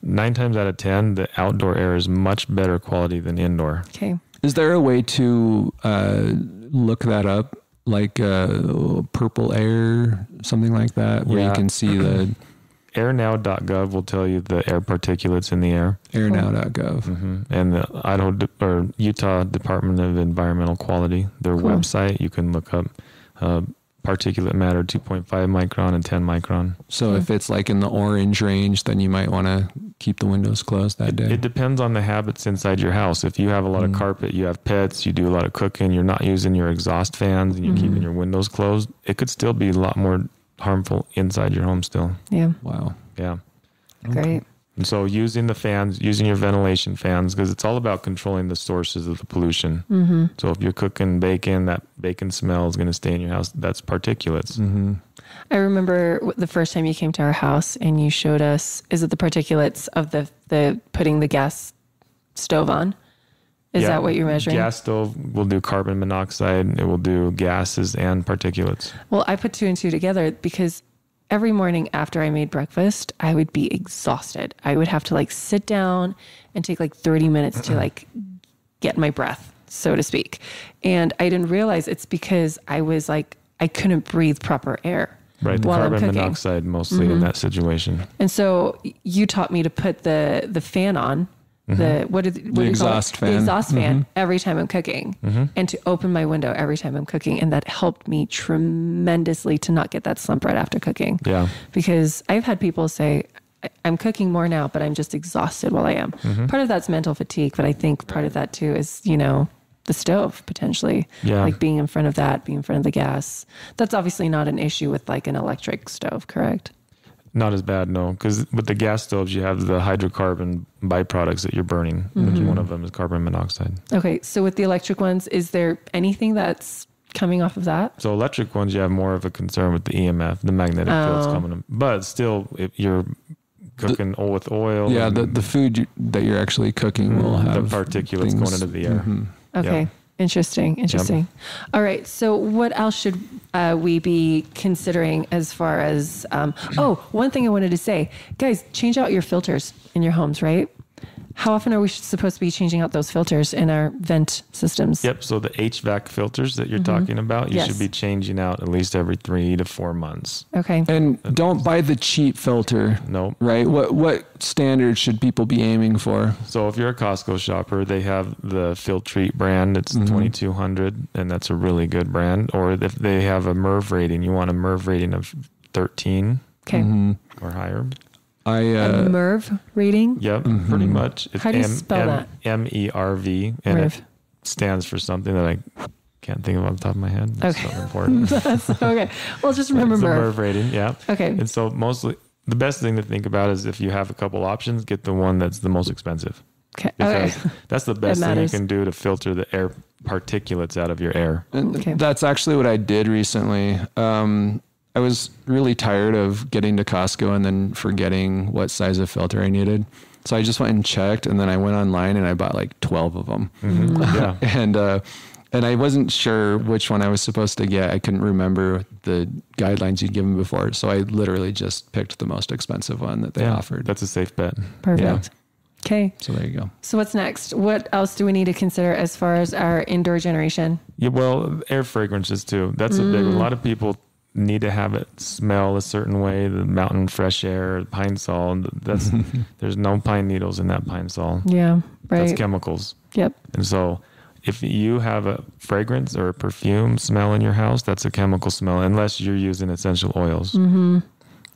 Nine times out of ten, the outdoor air is much better quality than indoor. Okay. Is there a way to uh, look that up, like uh, purple air, something like that, where you can see the airnow.gov will tell you the air particulates in the air. airnow.gov? hmm And the Idaho De- or Utah Department of Environmental Quality, their Cool. website, you can look up uh, particulate matter 2.5 micron and 10 micron. So if it's like in the orange range, then you might want to keep the windows closed that day. It depends on the habits inside your house. If you have a lot of mm. carpet, you have pets, you do a lot of cooking, you're not using your exhaust fans, and you're keeping mm. your windows closed, it could still be a lot more harmful inside your home still. Yeah. wow. Yeah. Great. And so using the fans, using your ventilation fans, because it's all about controlling the sources of the pollution. Mm-hmm. So if you're cooking bacon, that bacon smell is going to stay in your house. That's particulates. I remember the first time you came to our house and you showed us is it the particulates of the the putting the gas stove on? Is Yeah. that what you're measuring? Gas stove will do carbon monoxide. It will do gases and particulates. Well, I put two and two together because every morning after I made breakfast, I would be exhausted. I would have to like sit down and take like 30 minutes to like get my breath. so to speak. And I didn't realize it's because I was like, I couldn't breathe proper air. Right, the carbon. Mm-hmm. monoxide mostly in that situation. And so you taught me to put the the fan on. Mm-hmm. The what, is, what do you exhaust call it? fan. The exhaust mm-hmm. fan every time I'm cooking, mm-hmm. and to open my window every time I'm cooking, and that helped me tremendously to not get that slump right after cooking. Yeah. because I've had people say, "I- "I'm cooking more now, but I'm just exhausted while I am." Mm-hmm. Part of that's mental fatigue, but I think part of that too is you know the stove potentially, Yeah. like being in front of that, being in front of the gas. That's obviously not an issue with like an electric stove, correct? Not as bad, no, because with the gas stoves, you have the hydrocarbon byproducts that you're burning. Mm-hmm. One of them is carbon monoxide. Okay, so with the electric ones, is there anything that's coming off of that? So electric ones, you have more of a concern with the EMF, the magnetic fields Oh. coming in. But still, if you're cooking oil with oil, Yeah, the, the food you, that you're actually cooking will have the particulates things- going into the air. Mhm. Okay. Yeah. Interesting. Interesting. All right. So, what else should uh, we be considering as far as? Um, oh, one thing I wanted to say, guys, change out your filters in your homes, right? How often are we supposed to be changing out those filters in our vent systems? Yep. So the HVAC filters that you're talking about, you Mm-hmm. Yes. should be changing out at least every three to four months. Okay. And don't buy the cheap filter. Nope. Right? What what standards should people be aiming for? So if you're a Costco shopper, they have the Filtrete brand. It's 2200, and that's a really good brand. Or if they have a MERV rating, you want a MERV rating of 13 Okay. Mm-hmm. or higher. I A uh, MERV rating. Yep, pretty much. It's How do you spell that? M E R V, and MERV. it stands for something that I can't think of off the top of my head. It's Okay. so important. okay. Well, just remember it's MERV. MERV rating, yeah. Okay. And so mostly the best thing to think about is if you have a couple options, get the one that's the most expensive. Okay. Okay. That's the best thing you can do to filter the air particulates out of your air. And Okay. That's actually what I did recently. Um, I was really tired of getting to Costco and then forgetting what size of filter I needed. So I just went and checked, and then I went online and I bought like twelve of them. Yeah. and uh, and I wasn't sure which one I was supposed to get. I couldn't remember the guidelines you'd given before, so I literally just picked the most expensive one that they yeah. offered. That's a safe bet. Perfect. Okay. so there you go. So what's next? What else do we need to consider as far as our indoor generation? Yeah, well, air fragrances too. That's a big Mm. one. A lot of people need to have it smell a certain way. The mountain fresh air, pine sol. That's there's no pine needles in that pine sol. Yeah. Right. That's chemicals. Yep. And so, if you have a fragrance or a perfume smell in your house, that's a chemical smell, unless you're using essential oils. Mm-hmm.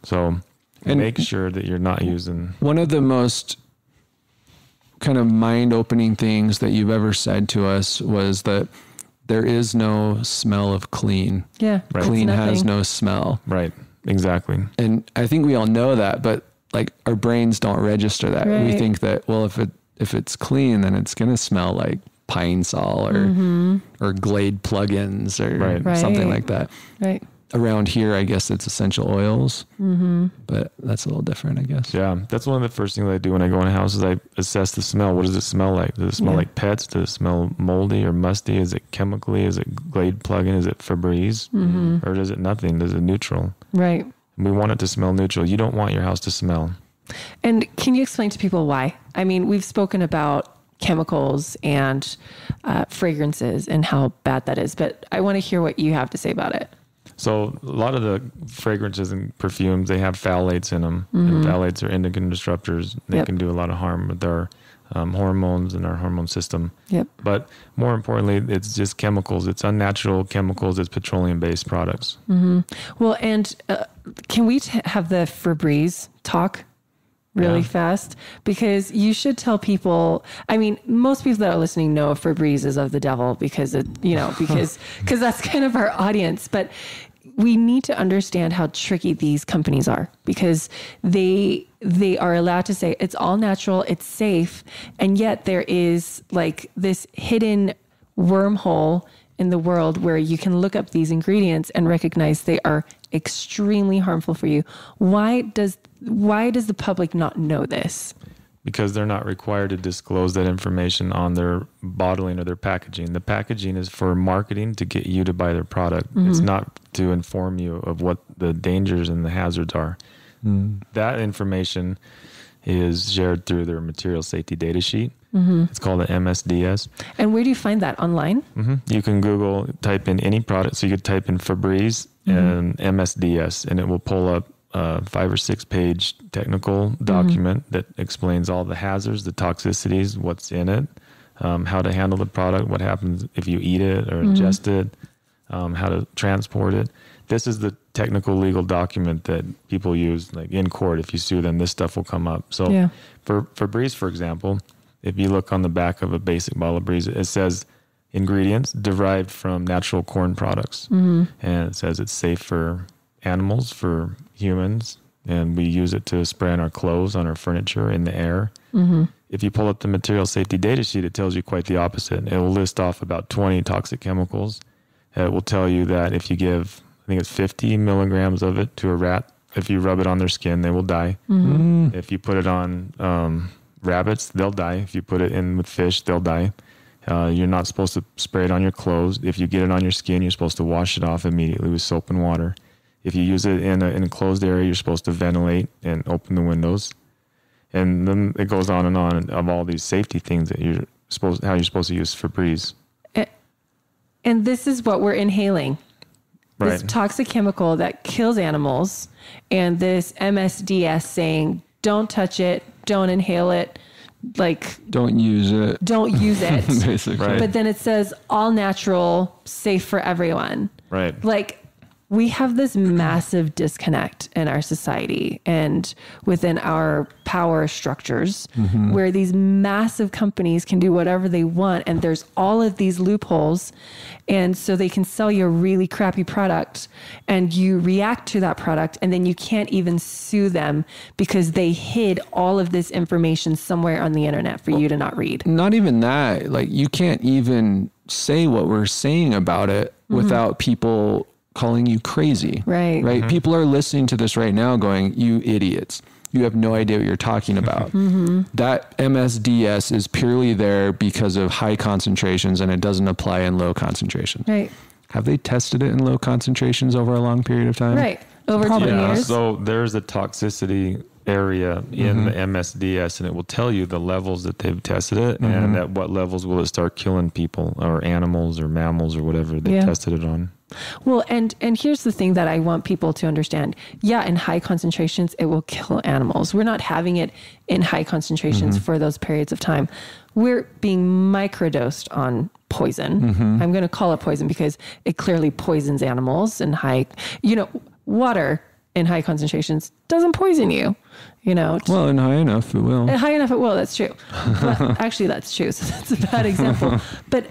So, And- make sure that you're not using. One of the most kind of mind opening things that you've ever said to us was that there is no smell of clean. Yeah. Right. Clean has no smell. Right. Exactly. And I think we all know that, but like our brains don't register that. We think that, well, if it if it's clean, then it's gonna smell like pine sol or or glade plugins or Right. something Mm-hmm. Right. like that. Right. Around here, I guess it's essential oils, mm-hmm. but that's a little different, I guess. Yeah, that's one of the first things I do when I go in a house is I assess the smell. What does it smell like? Does it smell Yeah. like pets? Does it smell moldy or musty? Is it chemically? Is it Glade plug-in? Is it Febreze? Mm-hmm. Or does it nothing? Does it neutral? Right. We want it to smell neutral. You don't want your house to smell. And can you explain to people why? I mean, we've spoken about chemicals and uh, fragrances and how bad that is, but I want to hear what you have to say about it. So a lot of the fragrances and perfumes, they have phthalates in them, and phthalates are endocrine disruptors. They Mm-hmm. Yep. can do a lot of harm with our um, hormones and our hormone system. Yep. But more importantly, it's just chemicals. It's unnatural chemicals. It's petroleum-based products. Well, and uh, can we t- have the Febreze talk really Yeah. fast? Because you should tell people. I mean, most people that are listening know Febreze is of the devil because it, you know, because because that's kind of our audience. But we need to understand how tricky these companies are because they they are allowed to say it's all natural, it's safe, and yet there is like this hidden wormhole in the world where you can look up these ingredients and recognize they are extremely harmful for you. Why does why does the public not know this? Because they're not required to disclose that information on their bottling or their packaging. The packaging is for marketing to get you to buy their product. It's not to inform you of what the dangers and the hazards are. That information is shared through their material safety data sheet. Mm-hmm. It's called the MSDS. And where do you find that online? hmm You can Google, type in any product. So you could type in Febreze and MSDS, and it will pull up a five or six page technical document that explains all the hazards, the toxicities, what's in it, um, how to handle the product, what happens if you eat it or ingest it, um, how to transport it. This is the technical legal document that people use, like in court. If you sue them, this stuff will come up. So Yeah. for Febreze, for example, if you look on the back of a basic bottle of Breeze, it says ingredients derived from natural corn products, and it says it's safe for animals, for humans, and we use it to spray on our clothes, on our furniture, in the air. If you pull up the material safety data sheet, it tells you quite the opposite. It will list off about 20 toxic chemicals. It will tell you that if you give, I think it's 50 milligrams of it to a rat, if you rub it on their skin, they will die. If you put it on um, rabbits, they'll die. If you put it in with fish, they'll die. Uh, you're not supposed to spray it on your clothes. If you get it on your skin, you're supposed to wash it off immediately with soap and water. If you use it in an enclosed area, you're supposed to ventilate and open the windows. And then it goes on and on of all these safety things that you're supposed how you're supposed to use Febreze. And this is what we're inhaling. This toxic chemical that kills animals, and this MSDS saying, don't touch it, don't inhale it, like, Don't use it. don't use it. Basically. Right. But then it says all natural, safe for everyone. Right. Like we have this massive disconnect in our society and within our power structures mm-hmm. where these massive companies can do whatever they want and there's all of these loopholes and so they can sell you a really crappy product and you react to that product and then you can't even sue them because they hid all of this information somewhere on the internet for you to not read. Not even that. Like you can't even say what we're saying about it mm-hmm. without people calling you crazy. Right. Right. Mm-hmm. People are listening to this right now going, you idiots. You have no idea what you're talking about. Mm-hmm. That MSDS is purely there because of high concentrations and it doesn't apply in low concentrations. Right. Have they tested it in low concentrations over a long period of time? Right. Over 20 Yeah, years. so there's a toxicity area in mm-hmm. the MSDS, and it will tell you the levels that they've tested it, and mm-hmm. at what levels will it start killing people or animals or mammals or whatever they Yeah. tested it on. Well, and and here's the thing that I want people to understand. Yeah, in high concentrations, it will kill animals. We're not having it in high concentrations mm-hmm. for those periods of time. We're being microdosed on poison. I'm going to call it poison because it clearly poisons animals in high. You know, water in high concentrations doesn't poison you. You know, Well, and high enough, it will. High enough it will. That's true. But actually, that's true. So that's a bad example. But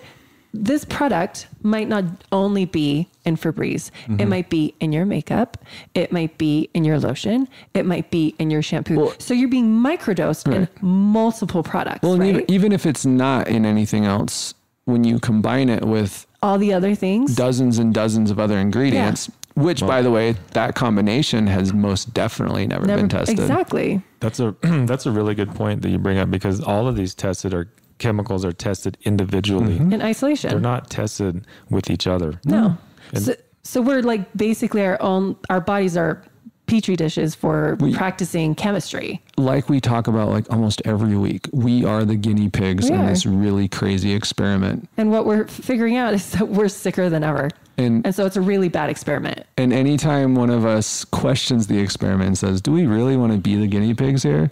this product might not only be in Febreze. It mm-hmm. might be in your makeup. It might be in your lotion. It might be in your shampoo. so you're being microdosed in multiple products, Well, right? even if it's not in anything else, when you combine it with All the other things. dozens and dozens of other ingredients, which, by the way, that combination has most definitely never, Never, been tested. Exactly. That's a that's a really good point that you bring up because all of these tested are chemicals are tested individually. Mm-hmm. In isolation. They're not tested with each other. No. And- So, so we're like basically our own, our bodies are petri dishes for practicing chemistry. Like we talk about like almost every week, we are the guinea pigs We in are. this really crazy experiment. And what we're figuring out is that we're sicker than ever. And And so it's a really bad experiment. and anytime one of us questions the experiment and says, "Do we really want to be the guinea pigs here?"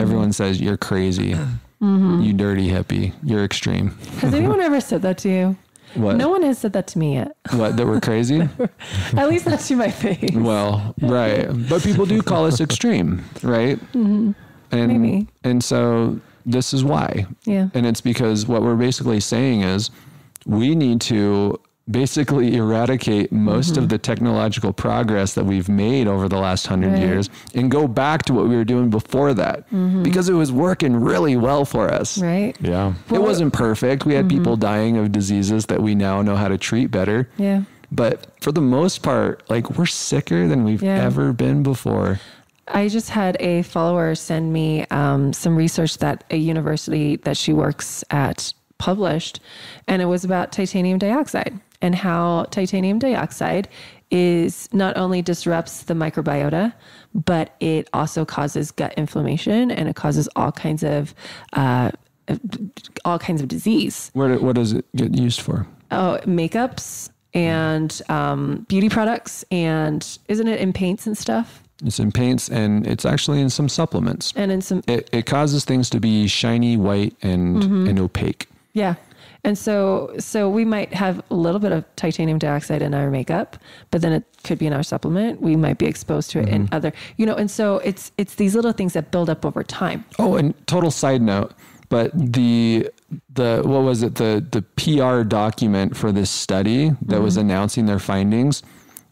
Everyone says, "You're crazy. Mm-hmm. You dirty hippie. You're extreme." Has anyone ever said that to you? What? No one has said that to me yet. What? That we're crazy? At least not to my face. Well, right. But people do call us extreme, right? And Mm-hmm. Maybe. and so this is why. Yeah. And it's because what we're basically saying is we need to basically eradicate most Mm-hmm. of the technological progress that we've made over the last hundred Right. years and go back to what we were doing before that because it was working really well for us. Mm-hmm. Right? Yeah. it wasn't perfect. We had people dying of diseases that we now know how to treat better. Yeah. But for the most part, like we're sicker than we've Yeah. ever been before. I just had a follower send me um, some research that a university that she works at published, and it was about titanium dioxide and how titanium dioxide is not only disrupts the microbiota, but it also causes gut inflammation and it causes all kinds of uh, all kinds of disease. What what does it get used for? Oh, makeups and um, beauty products, and isn't it in paints and stuff? It's in paints and it's actually in some supplements. And in some, It, it causes things to be shiny, white, and and opaque. yeah. And so, so we might have a little bit of titanium dioxide in our makeup, but then it could be in our supplement. We might be exposed to it in mm-hmm. other, you know. And so it's it's these little things that build up over time. Oh, and total side note, but the the what was it the the PR document for this study that was mm-hmm. announcing their findings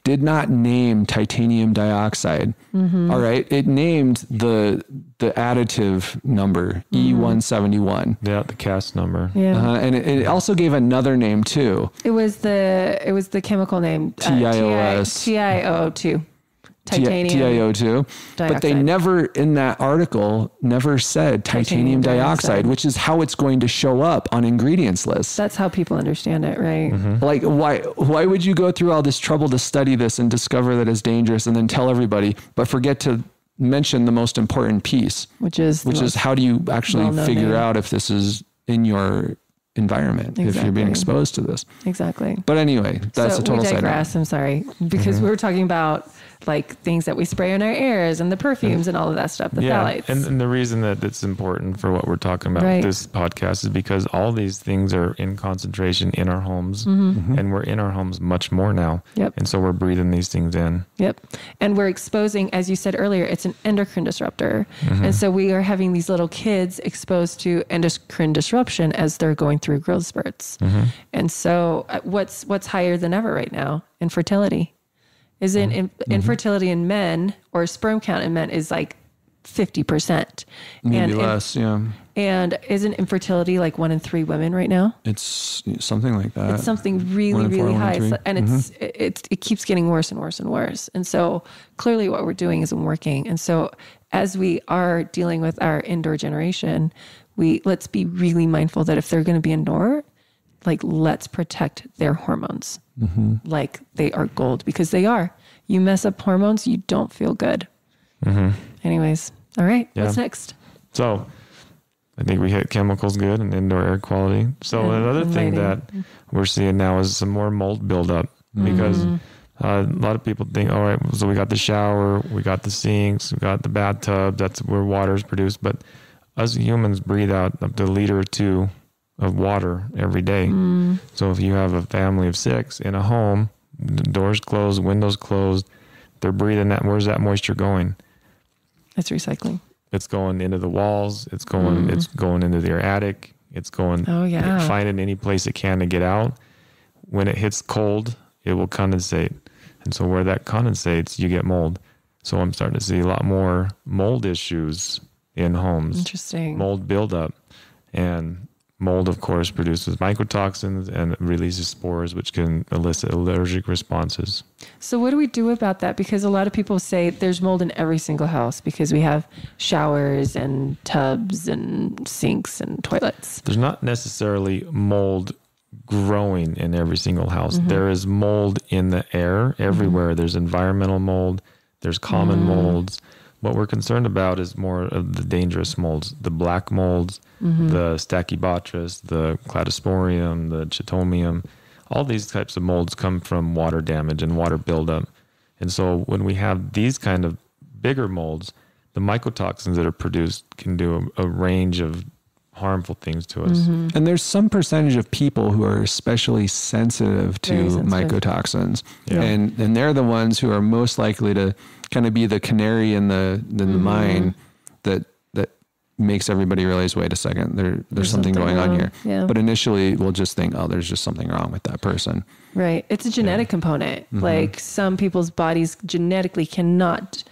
did not name titanium dioxide. All right, it named the the additive number E171. Yeah, the CAS number. Yeah. Uh, and it, it also gave another name too. It was the it was the chemical name uh, TiO2. Titanium. TiO2. But they never in that article never said titanium, Titanium dioxide, dioxide. which is how it's going to show up on ingredients lists. That's how people understand it, right? Mm-hmm. Like why why would you go through all this trouble to study this and discover that it's dangerous and then tell everybody but forget to mention the most important piece, Which is which is how do you actually well-known figure name. out if this is in your environment if you're being exposed to this. exactly. But anyway, that's so a total we side note. digress. I'm sorry because mm-hmm. we were talking about like things that we spray in our ears and the perfumes and all of that stuff, the yeah, phthalates. and, and the reason that it's important for what we're talking about Right. this podcast is because all these things are in concentration in our homes, Mm-hmm. and we're in our homes much more now. Yep. And so we're breathing these things in. Yep. And we're exposing, as you said earlier, it's an endocrine disruptor. Mm-hmm. And so we are having these little kids exposed to endocrine disruption as they're going through growth spurts. Mm-hmm. And so uh, what's what's higher than ever right now? Infertility. Isn't in, Mm-hmm. infertility in men or sperm count in men is like 50%. Maybe and, less, yeah. And isn't infertility like one in three women right now? It's something like that. It's something really, four, really in high. It's- and it's it, it it keeps getting worse and worse and worse. And so clearly, what we're doing isn't working. And so, as we are dealing with our indoor generation, we let's be really mindful that if they're going to be indoor, like let's protect their hormones, Mm-hmm. like they are gold because they are. You mess up hormones, you don't feel good. Anyways, all right, Yeah. what's next? So I think we hit chemicals good and indoor air quality. So And- another and thing that we're seeing now is some more mold buildup because uh, a lot of people think, all right, so we got the shower, we got the sinks, we got the bathtub. That's where water is produced. But us humans breathe out up to a liter or two of water every day. Mm. So if you have a family of six in a home, the doors closed, windows closed, they're breathing that. Where's that moisture going? It's recycling. it's going into the walls it's going mm. it's going into their attic it's going Oh, yeah. finding any place it can to get out when it hits cold it will condensate and so where that condensates you get mold so i'm starting to see a lot more mold issues in homes Interesting. mold buildup and mold of course produces mycotoxins and releases spores which can elicit allergic responses So what do we do about that? Because a lot of people say there's mold in every single house because we have showers and tubs and sinks and toilets. there's not necessarily mold growing in every single house. Mm-hmm. There is mold in the air everywhere. Mm-hmm. There's environmental mold, there's common mm. molds. What we're concerned about is more of the dangerous molds, the black molds, mm-hmm. the Stachybotrys, the Cladosporium, the Chaetomium. All these types of molds come from water damage and water buildup. And so when we have these kind of bigger molds, the mycotoxins that are produced can do a, a range of harmful things to us. Mm-hmm. And there's some percentage of people who are especially sensitive to sensitive. mycotoxins, Yeah. and and they're the ones who are most likely to kind of be the canary in the in the Mm-hmm. mine that that makes everybody realize, wait a second, there there's, There's something, something going on here. Yeah. But initially, we'll just think, oh, there's just something wrong with that person. Right. It's a genetic component. Mm-hmm. Like some people's bodies genetically cannot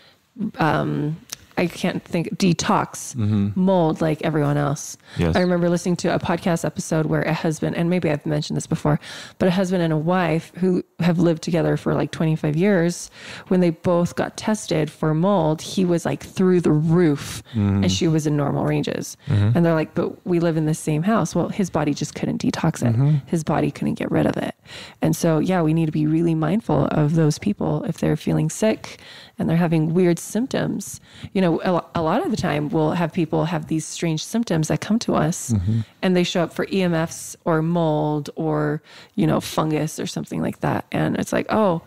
um, I can't think detox mm-hmm. mold like everyone else. Yes. I remember listening to a podcast episode where a husband and maybe I've mentioned this before, but a husband and a wife who have lived together for like 25 years, when they both got tested for mold, he was like through the roof mm-hmm. and she was in normal ranges. Mm-hmm. And they're like, "But we live in the same house." Well, his body just couldn't detox it. His body couldn't get rid of it. And so, yeah, we need to be really mindful of those people if they're feeling sick and they're having weird symptoms. You know, a, a lot of the time we'll have people have these strange symptoms that come to us mm-hmm. and they show up for EMFs or mold or, you know, fungus or something like that. And it's like, oh,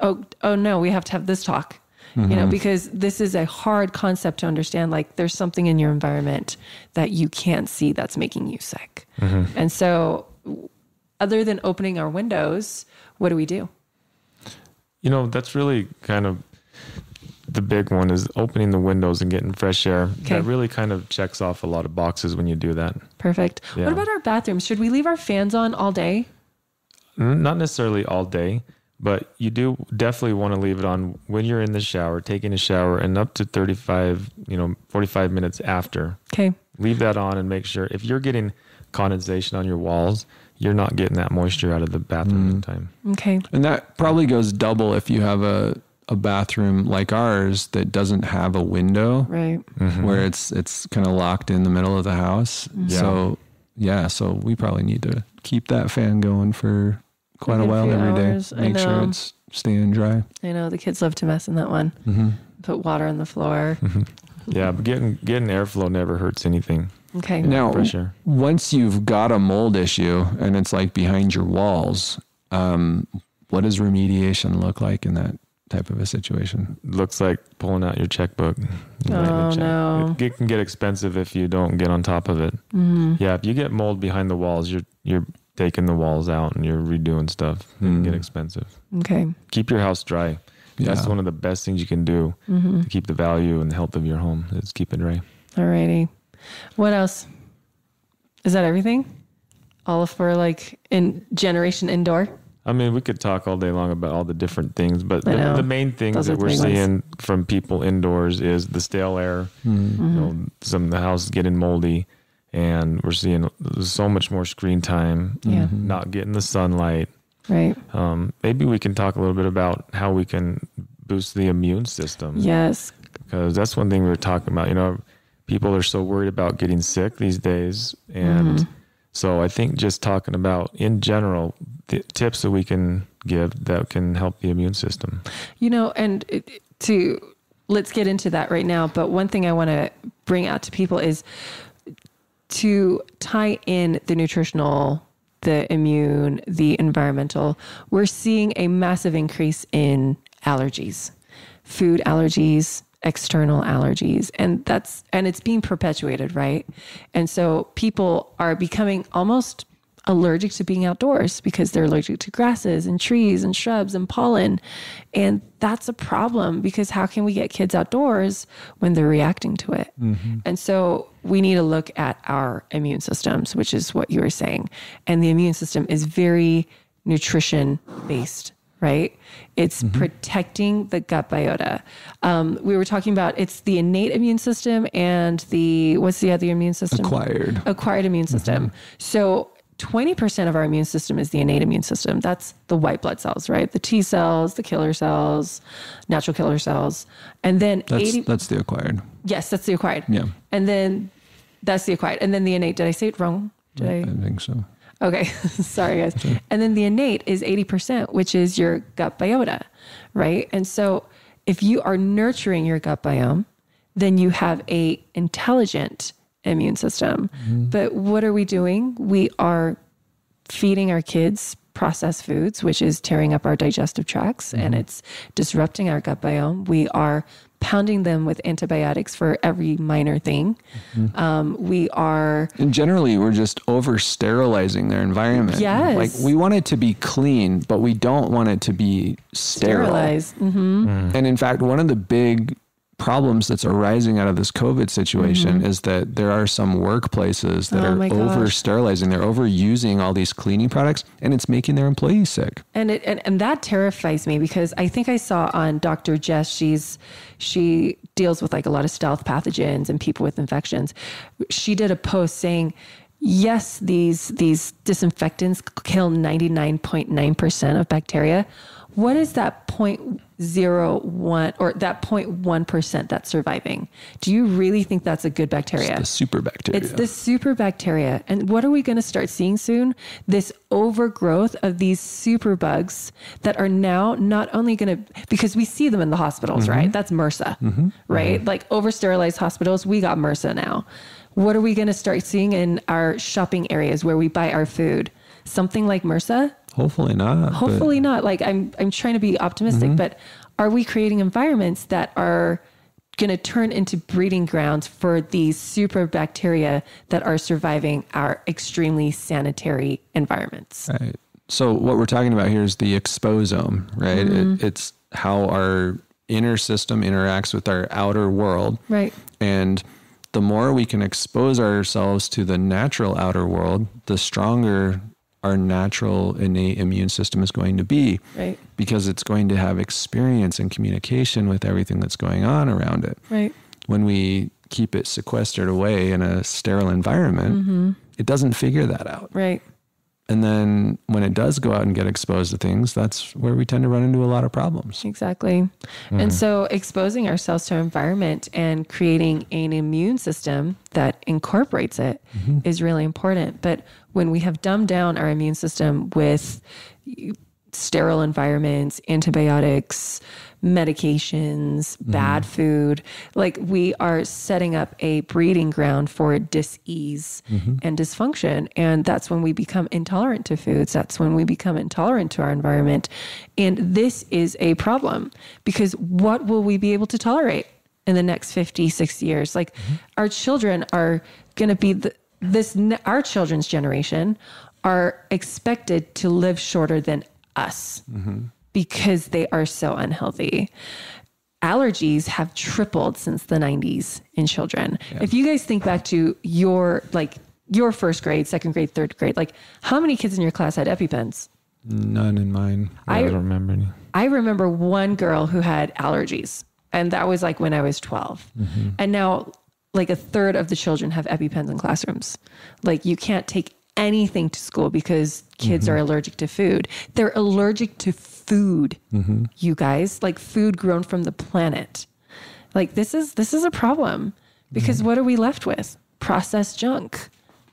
oh, oh no, we have to have this talk. You know, mm-hmm. because this is a hard concept to understand. Like, there's something in your environment that you can't see that's making you sick. Mm-hmm. And so, other than opening our windows, what do we do? You know, that's really kind of the big one is opening the windows and getting fresh air. Okay. That really kind of checks off a lot of boxes when you do that. Perfect. Yeah. What about our bathrooms? Should we leave our fans on all day? Not necessarily all day, but you do definitely want to leave it on when you're in the shower, taking a shower, and up to 35, you know, 45 minutes after. Okay. Leave that on and make sure if you're getting condensation on your walls, you're not getting that moisture out of the bathroom in mm. time. Okay. And that probably goes double if you have a, a bathroom like ours that doesn't have a window Right. where it's it's kind of locked in the middle of the house. So yeah, so we probably need to keep that fan going for quite a a while few every day. hours. I Make sure know. it's staying dry. I know the kids love to mess in that one. Mm-hmm. Put water on the floor. Yeah, but getting getting airflow never hurts anything. Okay. Now, pressure. once you've got a mold issue and it's like behind your walls, um, what does remediation look like in that type of a situation? Looks like pulling out your checkbook. and writing a Oh, check. no. It, it can get expensive if you don't get on top of it. Mm-hmm. Yeah, if you get mold behind the walls, you're you're taking the walls out and you're redoing stuff. It can get expensive. Okay. Keep your house dry. That's one of the best things you can do Mm-hmm. to keep the value and the health of your home. Is keep it dry. Alrighty. What else? Is that everything? All for like in generation indoor? I mean, we could talk all day long about all the different things, but the, the main things Those that we're big ones. seeing from people indoors is the stale air. Mm-hmm. You know, some of the houses getting moldy, and we're seeing so much more screen time. Yeah. Not getting the sunlight. Right. Um, maybe we can talk a little bit about how we can boost the immune system Yes. because that's one thing we were talking about. You know, people are so worried about getting sick these days, and Mm-hmm. So I think just talking about in general the tips that we can give that can help the immune system. You know, and to let's get into that right now. But one thing I want to bring out to people is to tie in the nutritional, the immune, the environmental. We're seeing a massive increase in allergies, food allergies, external allergies and that's and it's being perpetuated right and so people are becoming almost allergic to being outdoors because they're allergic to grasses and trees and shrubs and pollen. And that's a problem because how can we get kids outdoors when they're reacting to it? Mm-hmm. And so we need to look at our immune systems, which is what you were saying. And the immune system is very nutrition based. Right? It's protecting the gut biota. Um, we were talking about it's the innate immune system and the, what's the other immune system? Acquired. acquired immune system. So 20% of our immune system is the innate immune system. That's the white blood cells, right? The T cells, the killer cells, natural killer cells. And then That's 80 that's the acquired. Yes, that's the acquired. Yeah. And then that's the acquired. And then the innate. Did I say it wrong? Did I? I think so. Okay, sorry guys. And then the innate is 80%, which is your gut biota, right? And so if you are nurturing your gut biome, then you have a intelligent immune system. Mm-hmm. But what are we doing? We are feeding our kids processed foods, which is tearing up our digestive tracts and it's disrupting our gut biome. We are pounding them with antibiotics for every minor thing. Um, we are And generally, we're just over sterilizing their environment. Yes. Like we want it to be clean, but we don't want it to be sterile. sterilized. hmm And in fact, one of the big problems that's arising out of this COVID situation is that there are some workplaces that Mm-hmm. Oh are over sterilizing, they're overusing all these cleaning products, and it's making their employees sick. And it and, and that terrifies me because I think I saw on Dr. Jess, she's she deals with like a lot of stealth pathogens and people with infections. She did a post saying, yes, these these disinfectants kill 99.9% of bacteria. What is that 0.01 or that 0.1% that's surviving? Do you really think that's a good bacteria? The super bacteria. It's the super bacteria. And what are we going to start seeing soon? This overgrowth of these super bugs that are now not only going to, because we see them in the hospitals, mm-hmm. right? That's MRSA, mm-hmm. right? Mm-hmm. Like over sterilized hospitals, we got MRSA now. What are we going to start seeing in our shopping areas where we buy our food? Something like MRSA? Hopefully not. but- Hopefully not. Like I'm I'm trying to be optimistic, but are we creating environments that are going to turn into breeding grounds for these super bacteria that are surviving our extremely sanitary environments? Right. So what we're talking about here is the exposome, right? Mm-hmm. It, it's how our inner system interacts with our outer world. Right. And the more we can expose ourselves to the natural outer world, the stronger our natural innate immune system is going to be. Right. Because it's going to have experience and communication with everything that's going on around it. Right. When we keep it sequestered away in a sterile environment, Mm-hmm. it doesn't figure that out. Right. And then when it does go out and get exposed to things, that's where we tend to run into a lot of problems. Exactly. And mm-hmm. so exposing ourselves to our environment and creating an immune system that incorporates it mm-hmm. is really important. But when we have dumbed down our immune system with sterile environments, antibiotics, medications, mm-hmm. bad food, like we are setting up a breeding ground for dis-ease mm-hmm. and dysfunction. And that's when we become intolerant to foods. That's when we become intolerant to our environment. And this is a problem because what will we be able to tolerate in the next 50, 60 years? Like mm-hmm. our children are going to be the, this, our children's generation are expected to live shorter than us because they are so unhealthy. Allergies have tripled since the 90s in children. If you guys think back to your like your first grade, second grade, third grade, like how many kids in your class had EpiPens? None in mine. I I- don't remember any. I remember one girl who had allergies, and that was like when I was 12. Mm-hmm. And now, like a third of the children have EpiPens in classrooms. Like, you can't take anything to school because kids mm-hmm. are allergic to food. They're allergic to food, Mm-hmm. you guys, like food grown from the planet. Like, this is this is a problem because what are we left with? Processed junk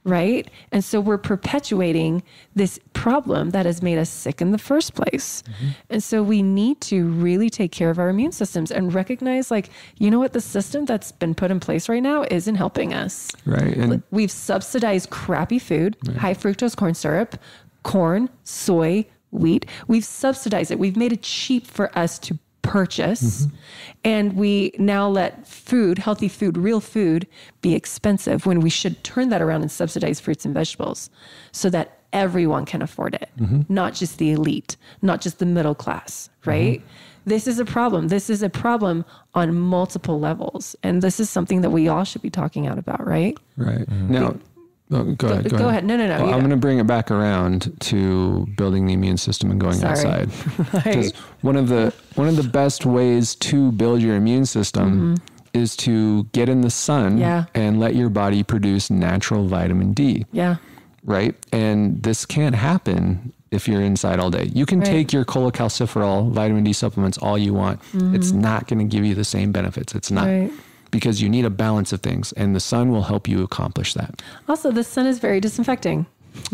right? And so we're perpetuating this problem that has made us sick in the first place. Mm-hmm. And so we need to really take care of our immune systems and recognize, like, you know what, the system that's been put in place right now isn't helping us. Right. And We've subsidized crappy food, high fructose corn syrup, corn, soy, wheat. We've subsidized it. We've made it cheap for us to purchase. Mm-hmm. And we now let food, healthy food, real food, be expensive when we should turn that around and subsidize fruits and vegetables so that everyone can afford it, mm-hmm. not just the elite, not just the middle class, mm-hmm. right? This is a problem. This is a problem on multiple levels. And this is something that we all should be talking out about, right? right. Now, oh, go, ahead. go ahead. No, no, no, Well, I'm going to bring it back around to building the immune system and going Sorry. outside. Because one of the one of the best ways to build your immune system is to get in the sun Mm-hmm. Yeah. and let your body produce natural vitamin D. Yeah. right? And this can't happen if you're inside all day. You can Right. take your cholecalciferol vitamin D supplements all you want. It's not going to give you the same benefits. It's not. Mm-hmm. Right. Because you need a balance of things, and the sun will help you accomplish that. Also, the sun is very disinfecting,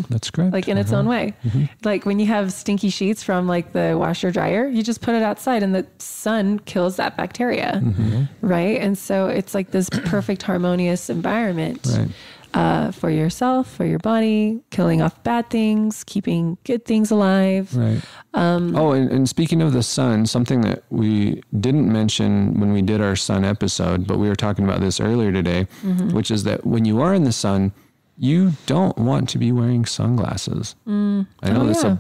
That's correct. like in its uh-huh. own way. Mm-hmm. Like when you have stinky sheets from like the washer dryer, you just put it outside and the sun kills that bacteria. Mm-hmm. Right. And so it's like this perfect harmonious environment Right. Uh, for yourself, for your body, killing off bad things, keeping good things alive. Right. Um, oh, and, and speaking of the sun, something that we didn't mention when we did our sun episode, but we were talking about this earlier today, Mm-hmm. which is that when you are in the sun, you don't want to be wearing sunglasses. I know Oh, that's yeah. a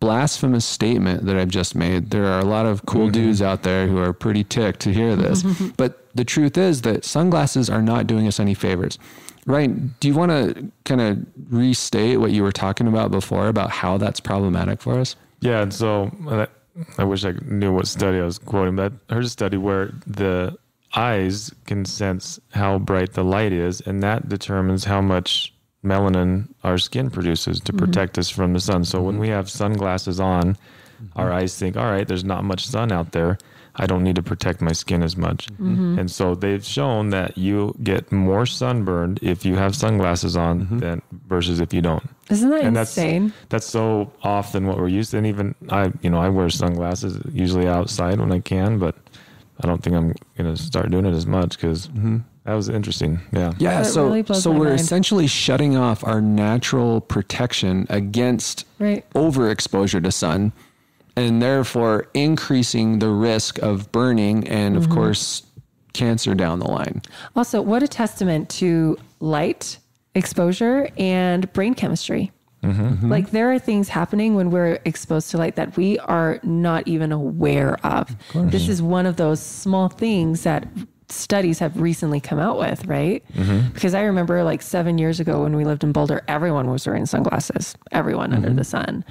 blasphemous statement that I've just made. There are a lot of cool dudes out there who are pretty ticked to hear this, but the truth is that sunglasses are not doing us any favors. Right? Do you want to kind of restate what you were talking about before about how that's problematic for us? Yeah, and so uh, I wish I knew what study I was quoting, but I heard a study where the eyes can sense how bright the light is, and that determines how much melanin our skin produces to protect us from the sun. So when we have sunglasses on, our eyes think, all right, there's not much sun out there. I don't need to protect my skin as much. Mm-hmm. And so they've shown that you get more sunburned if you have sunglasses on mm-hmm. than versus if you don't Isn't that and that's insane? that's so often what we're used to. And even I, you know, I wear sunglasses usually outside when I can, but I don't think I'm gonna start doing it as much because mm-hmm. that was interesting. Yeah, Yeah, That so really so we're mind. essentially shutting off our natural protection against Right. overexposure to sun and therefore increasing the risk of burning and Mm-hmm. of course cancer down the line. Also, what a testament to light exposure and brain chemistry. Like there are things happening when we're exposed to light that we are not even aware of. this is one of those small things that studies have recently come out with, right? Mm-hmm. Because I remember like seven years ago when we lived in Boulder, everyone was wearing sunglasses, everyone under mm-hmm. the sun.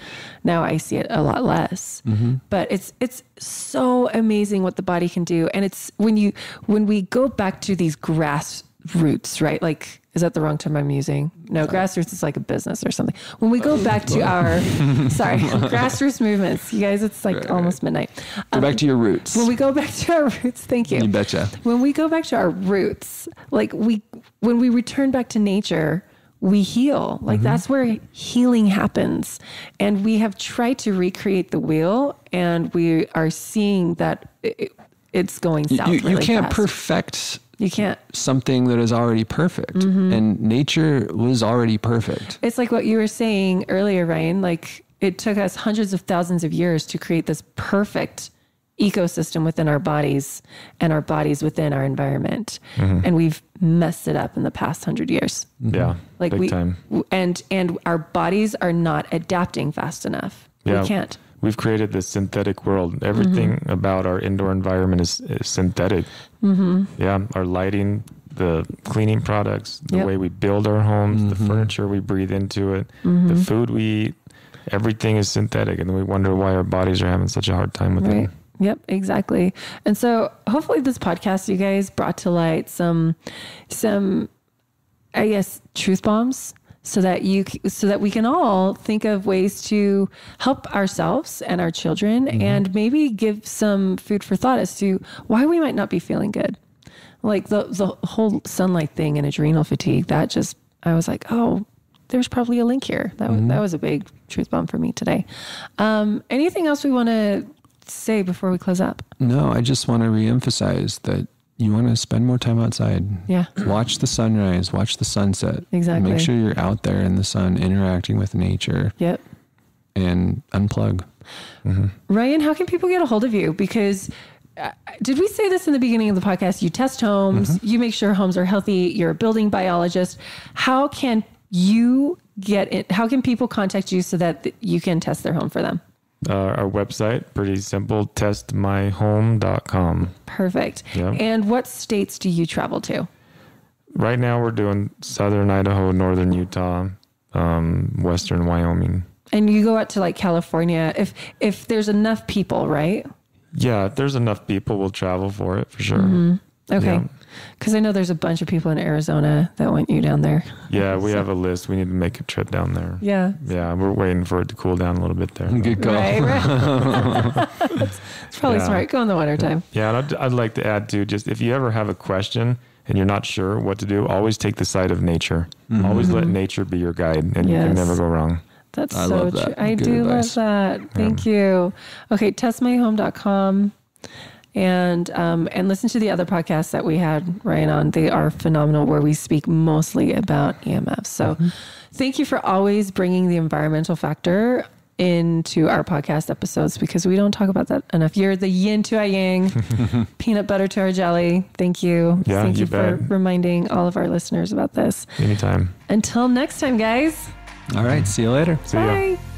Now I see it a lot less. Mm-hmm. But it's it's so amazing what the body can do. And it's when you when we go back to these grassroots, right? Like is that the wrong term I'm using? No, grassroots is like a business or something. When we go back to our sorry, grassroots movements, you guys, it's like almost midnight. Go back um, to your roots. When we go back to our roots, thank you. You betcha. When we go back to our roots, like we, when we return back to nature, we heal. Like mm-hmm. that's where healing happens. And we have tried to recreate the wheel, and we are seeing that it, it's going south. you, you really can't fast. perfect You can't. something that is already perfect Mm-hmm. and nature was already perfect. It's like what you were saying earlier, Ryan. Like it took us hundreds of thousands of years to create this perfect ecosystem within our bodies and our bodies within our environment. And we've messed it up in the past hundred years. yeah, Like big we time. and and our bodies are not adapting fast enough. Yeah. We can't. We've created this synthetic world. Everything Mm-hmm. about our indoor environment is, is synthetic. Mm-hmm. Yeah, our lighting, the cleaning products, the Yep. way we build our homes, the furniture we breathe into it, Mm-hmm. the food we eat, everything is synthetic, and we wonder why our bodies are having such a hard time with Right. it. Yep, exactly. And so hopefully this podcast you guys brought to light some some I guess truth bombs so that you so that we can all think of ways to help ourselves and our children and maybe give some food for thought as to why we might not be feeling good. Like the the whole sunlight thing and adrenal fatigue that just I was like, "Oh, there's probably a link here." That was, that was a big truth bomb for me today. Um, anything else we want to say before we close up? No, I just want to reemphasize that you want to spend more time outside. Yeah. Watch the sunrise, watch the sunset. Exactly. Make sure you're out there in the sun interacting with nature Yep. and unplug. Ryan, how can people get a hold of you? Because uh, did we say this in the beginning of the podcast? You test homes, you make sure homes are healthy, you're a building biologist. How can you get it? How can people contact you so that th- you can test their home for them? Uh, our website, pretty simple, testmyhome.com. Perfect. Yeah. And what states do you travel to? Right now, we're doing southern Idaho, northern Utah, um, western Wyoming. And you go out to like California if if there's enough people, right? Yeah, if there's enough people, we'll travel for it for sure. Mm-hmm. Okay. Yeah. Because I know there's a bunch of people in Arizona that want you down there. Yeah, we have a list. We need to make a trip down there. Yeah. Yeah, we're waiting for it to cool down a little bit there. Good call. Right, right. it's, it's probably Yeah. smart. Go in the wintertime. Yeah, and I'd, I'd like to add too, just if you ever have a question and you're not sure what to do, always take the side of nature. Mm-hmm. Always let mm-hmm. nature be your guide, and you can never go wrong. That's I so love true. that. I Good do advice. love that. Thank you. Okay, testmyhome.com and um, and listen to the other podcasts that we had Ryan on. They are phenomenal where we speak mostly about EMF. So Mm-hmm. thank you for always bringing the environmental factor into our podcast episodes because we don't talk about that enough. You're the yin to our yang, peanut butter to our jelly. Thank you. Yeah, Thank you, you for reminding all of our listeners about this. Anytime. Until next time, guys. All right. See you later. See ya. Bye.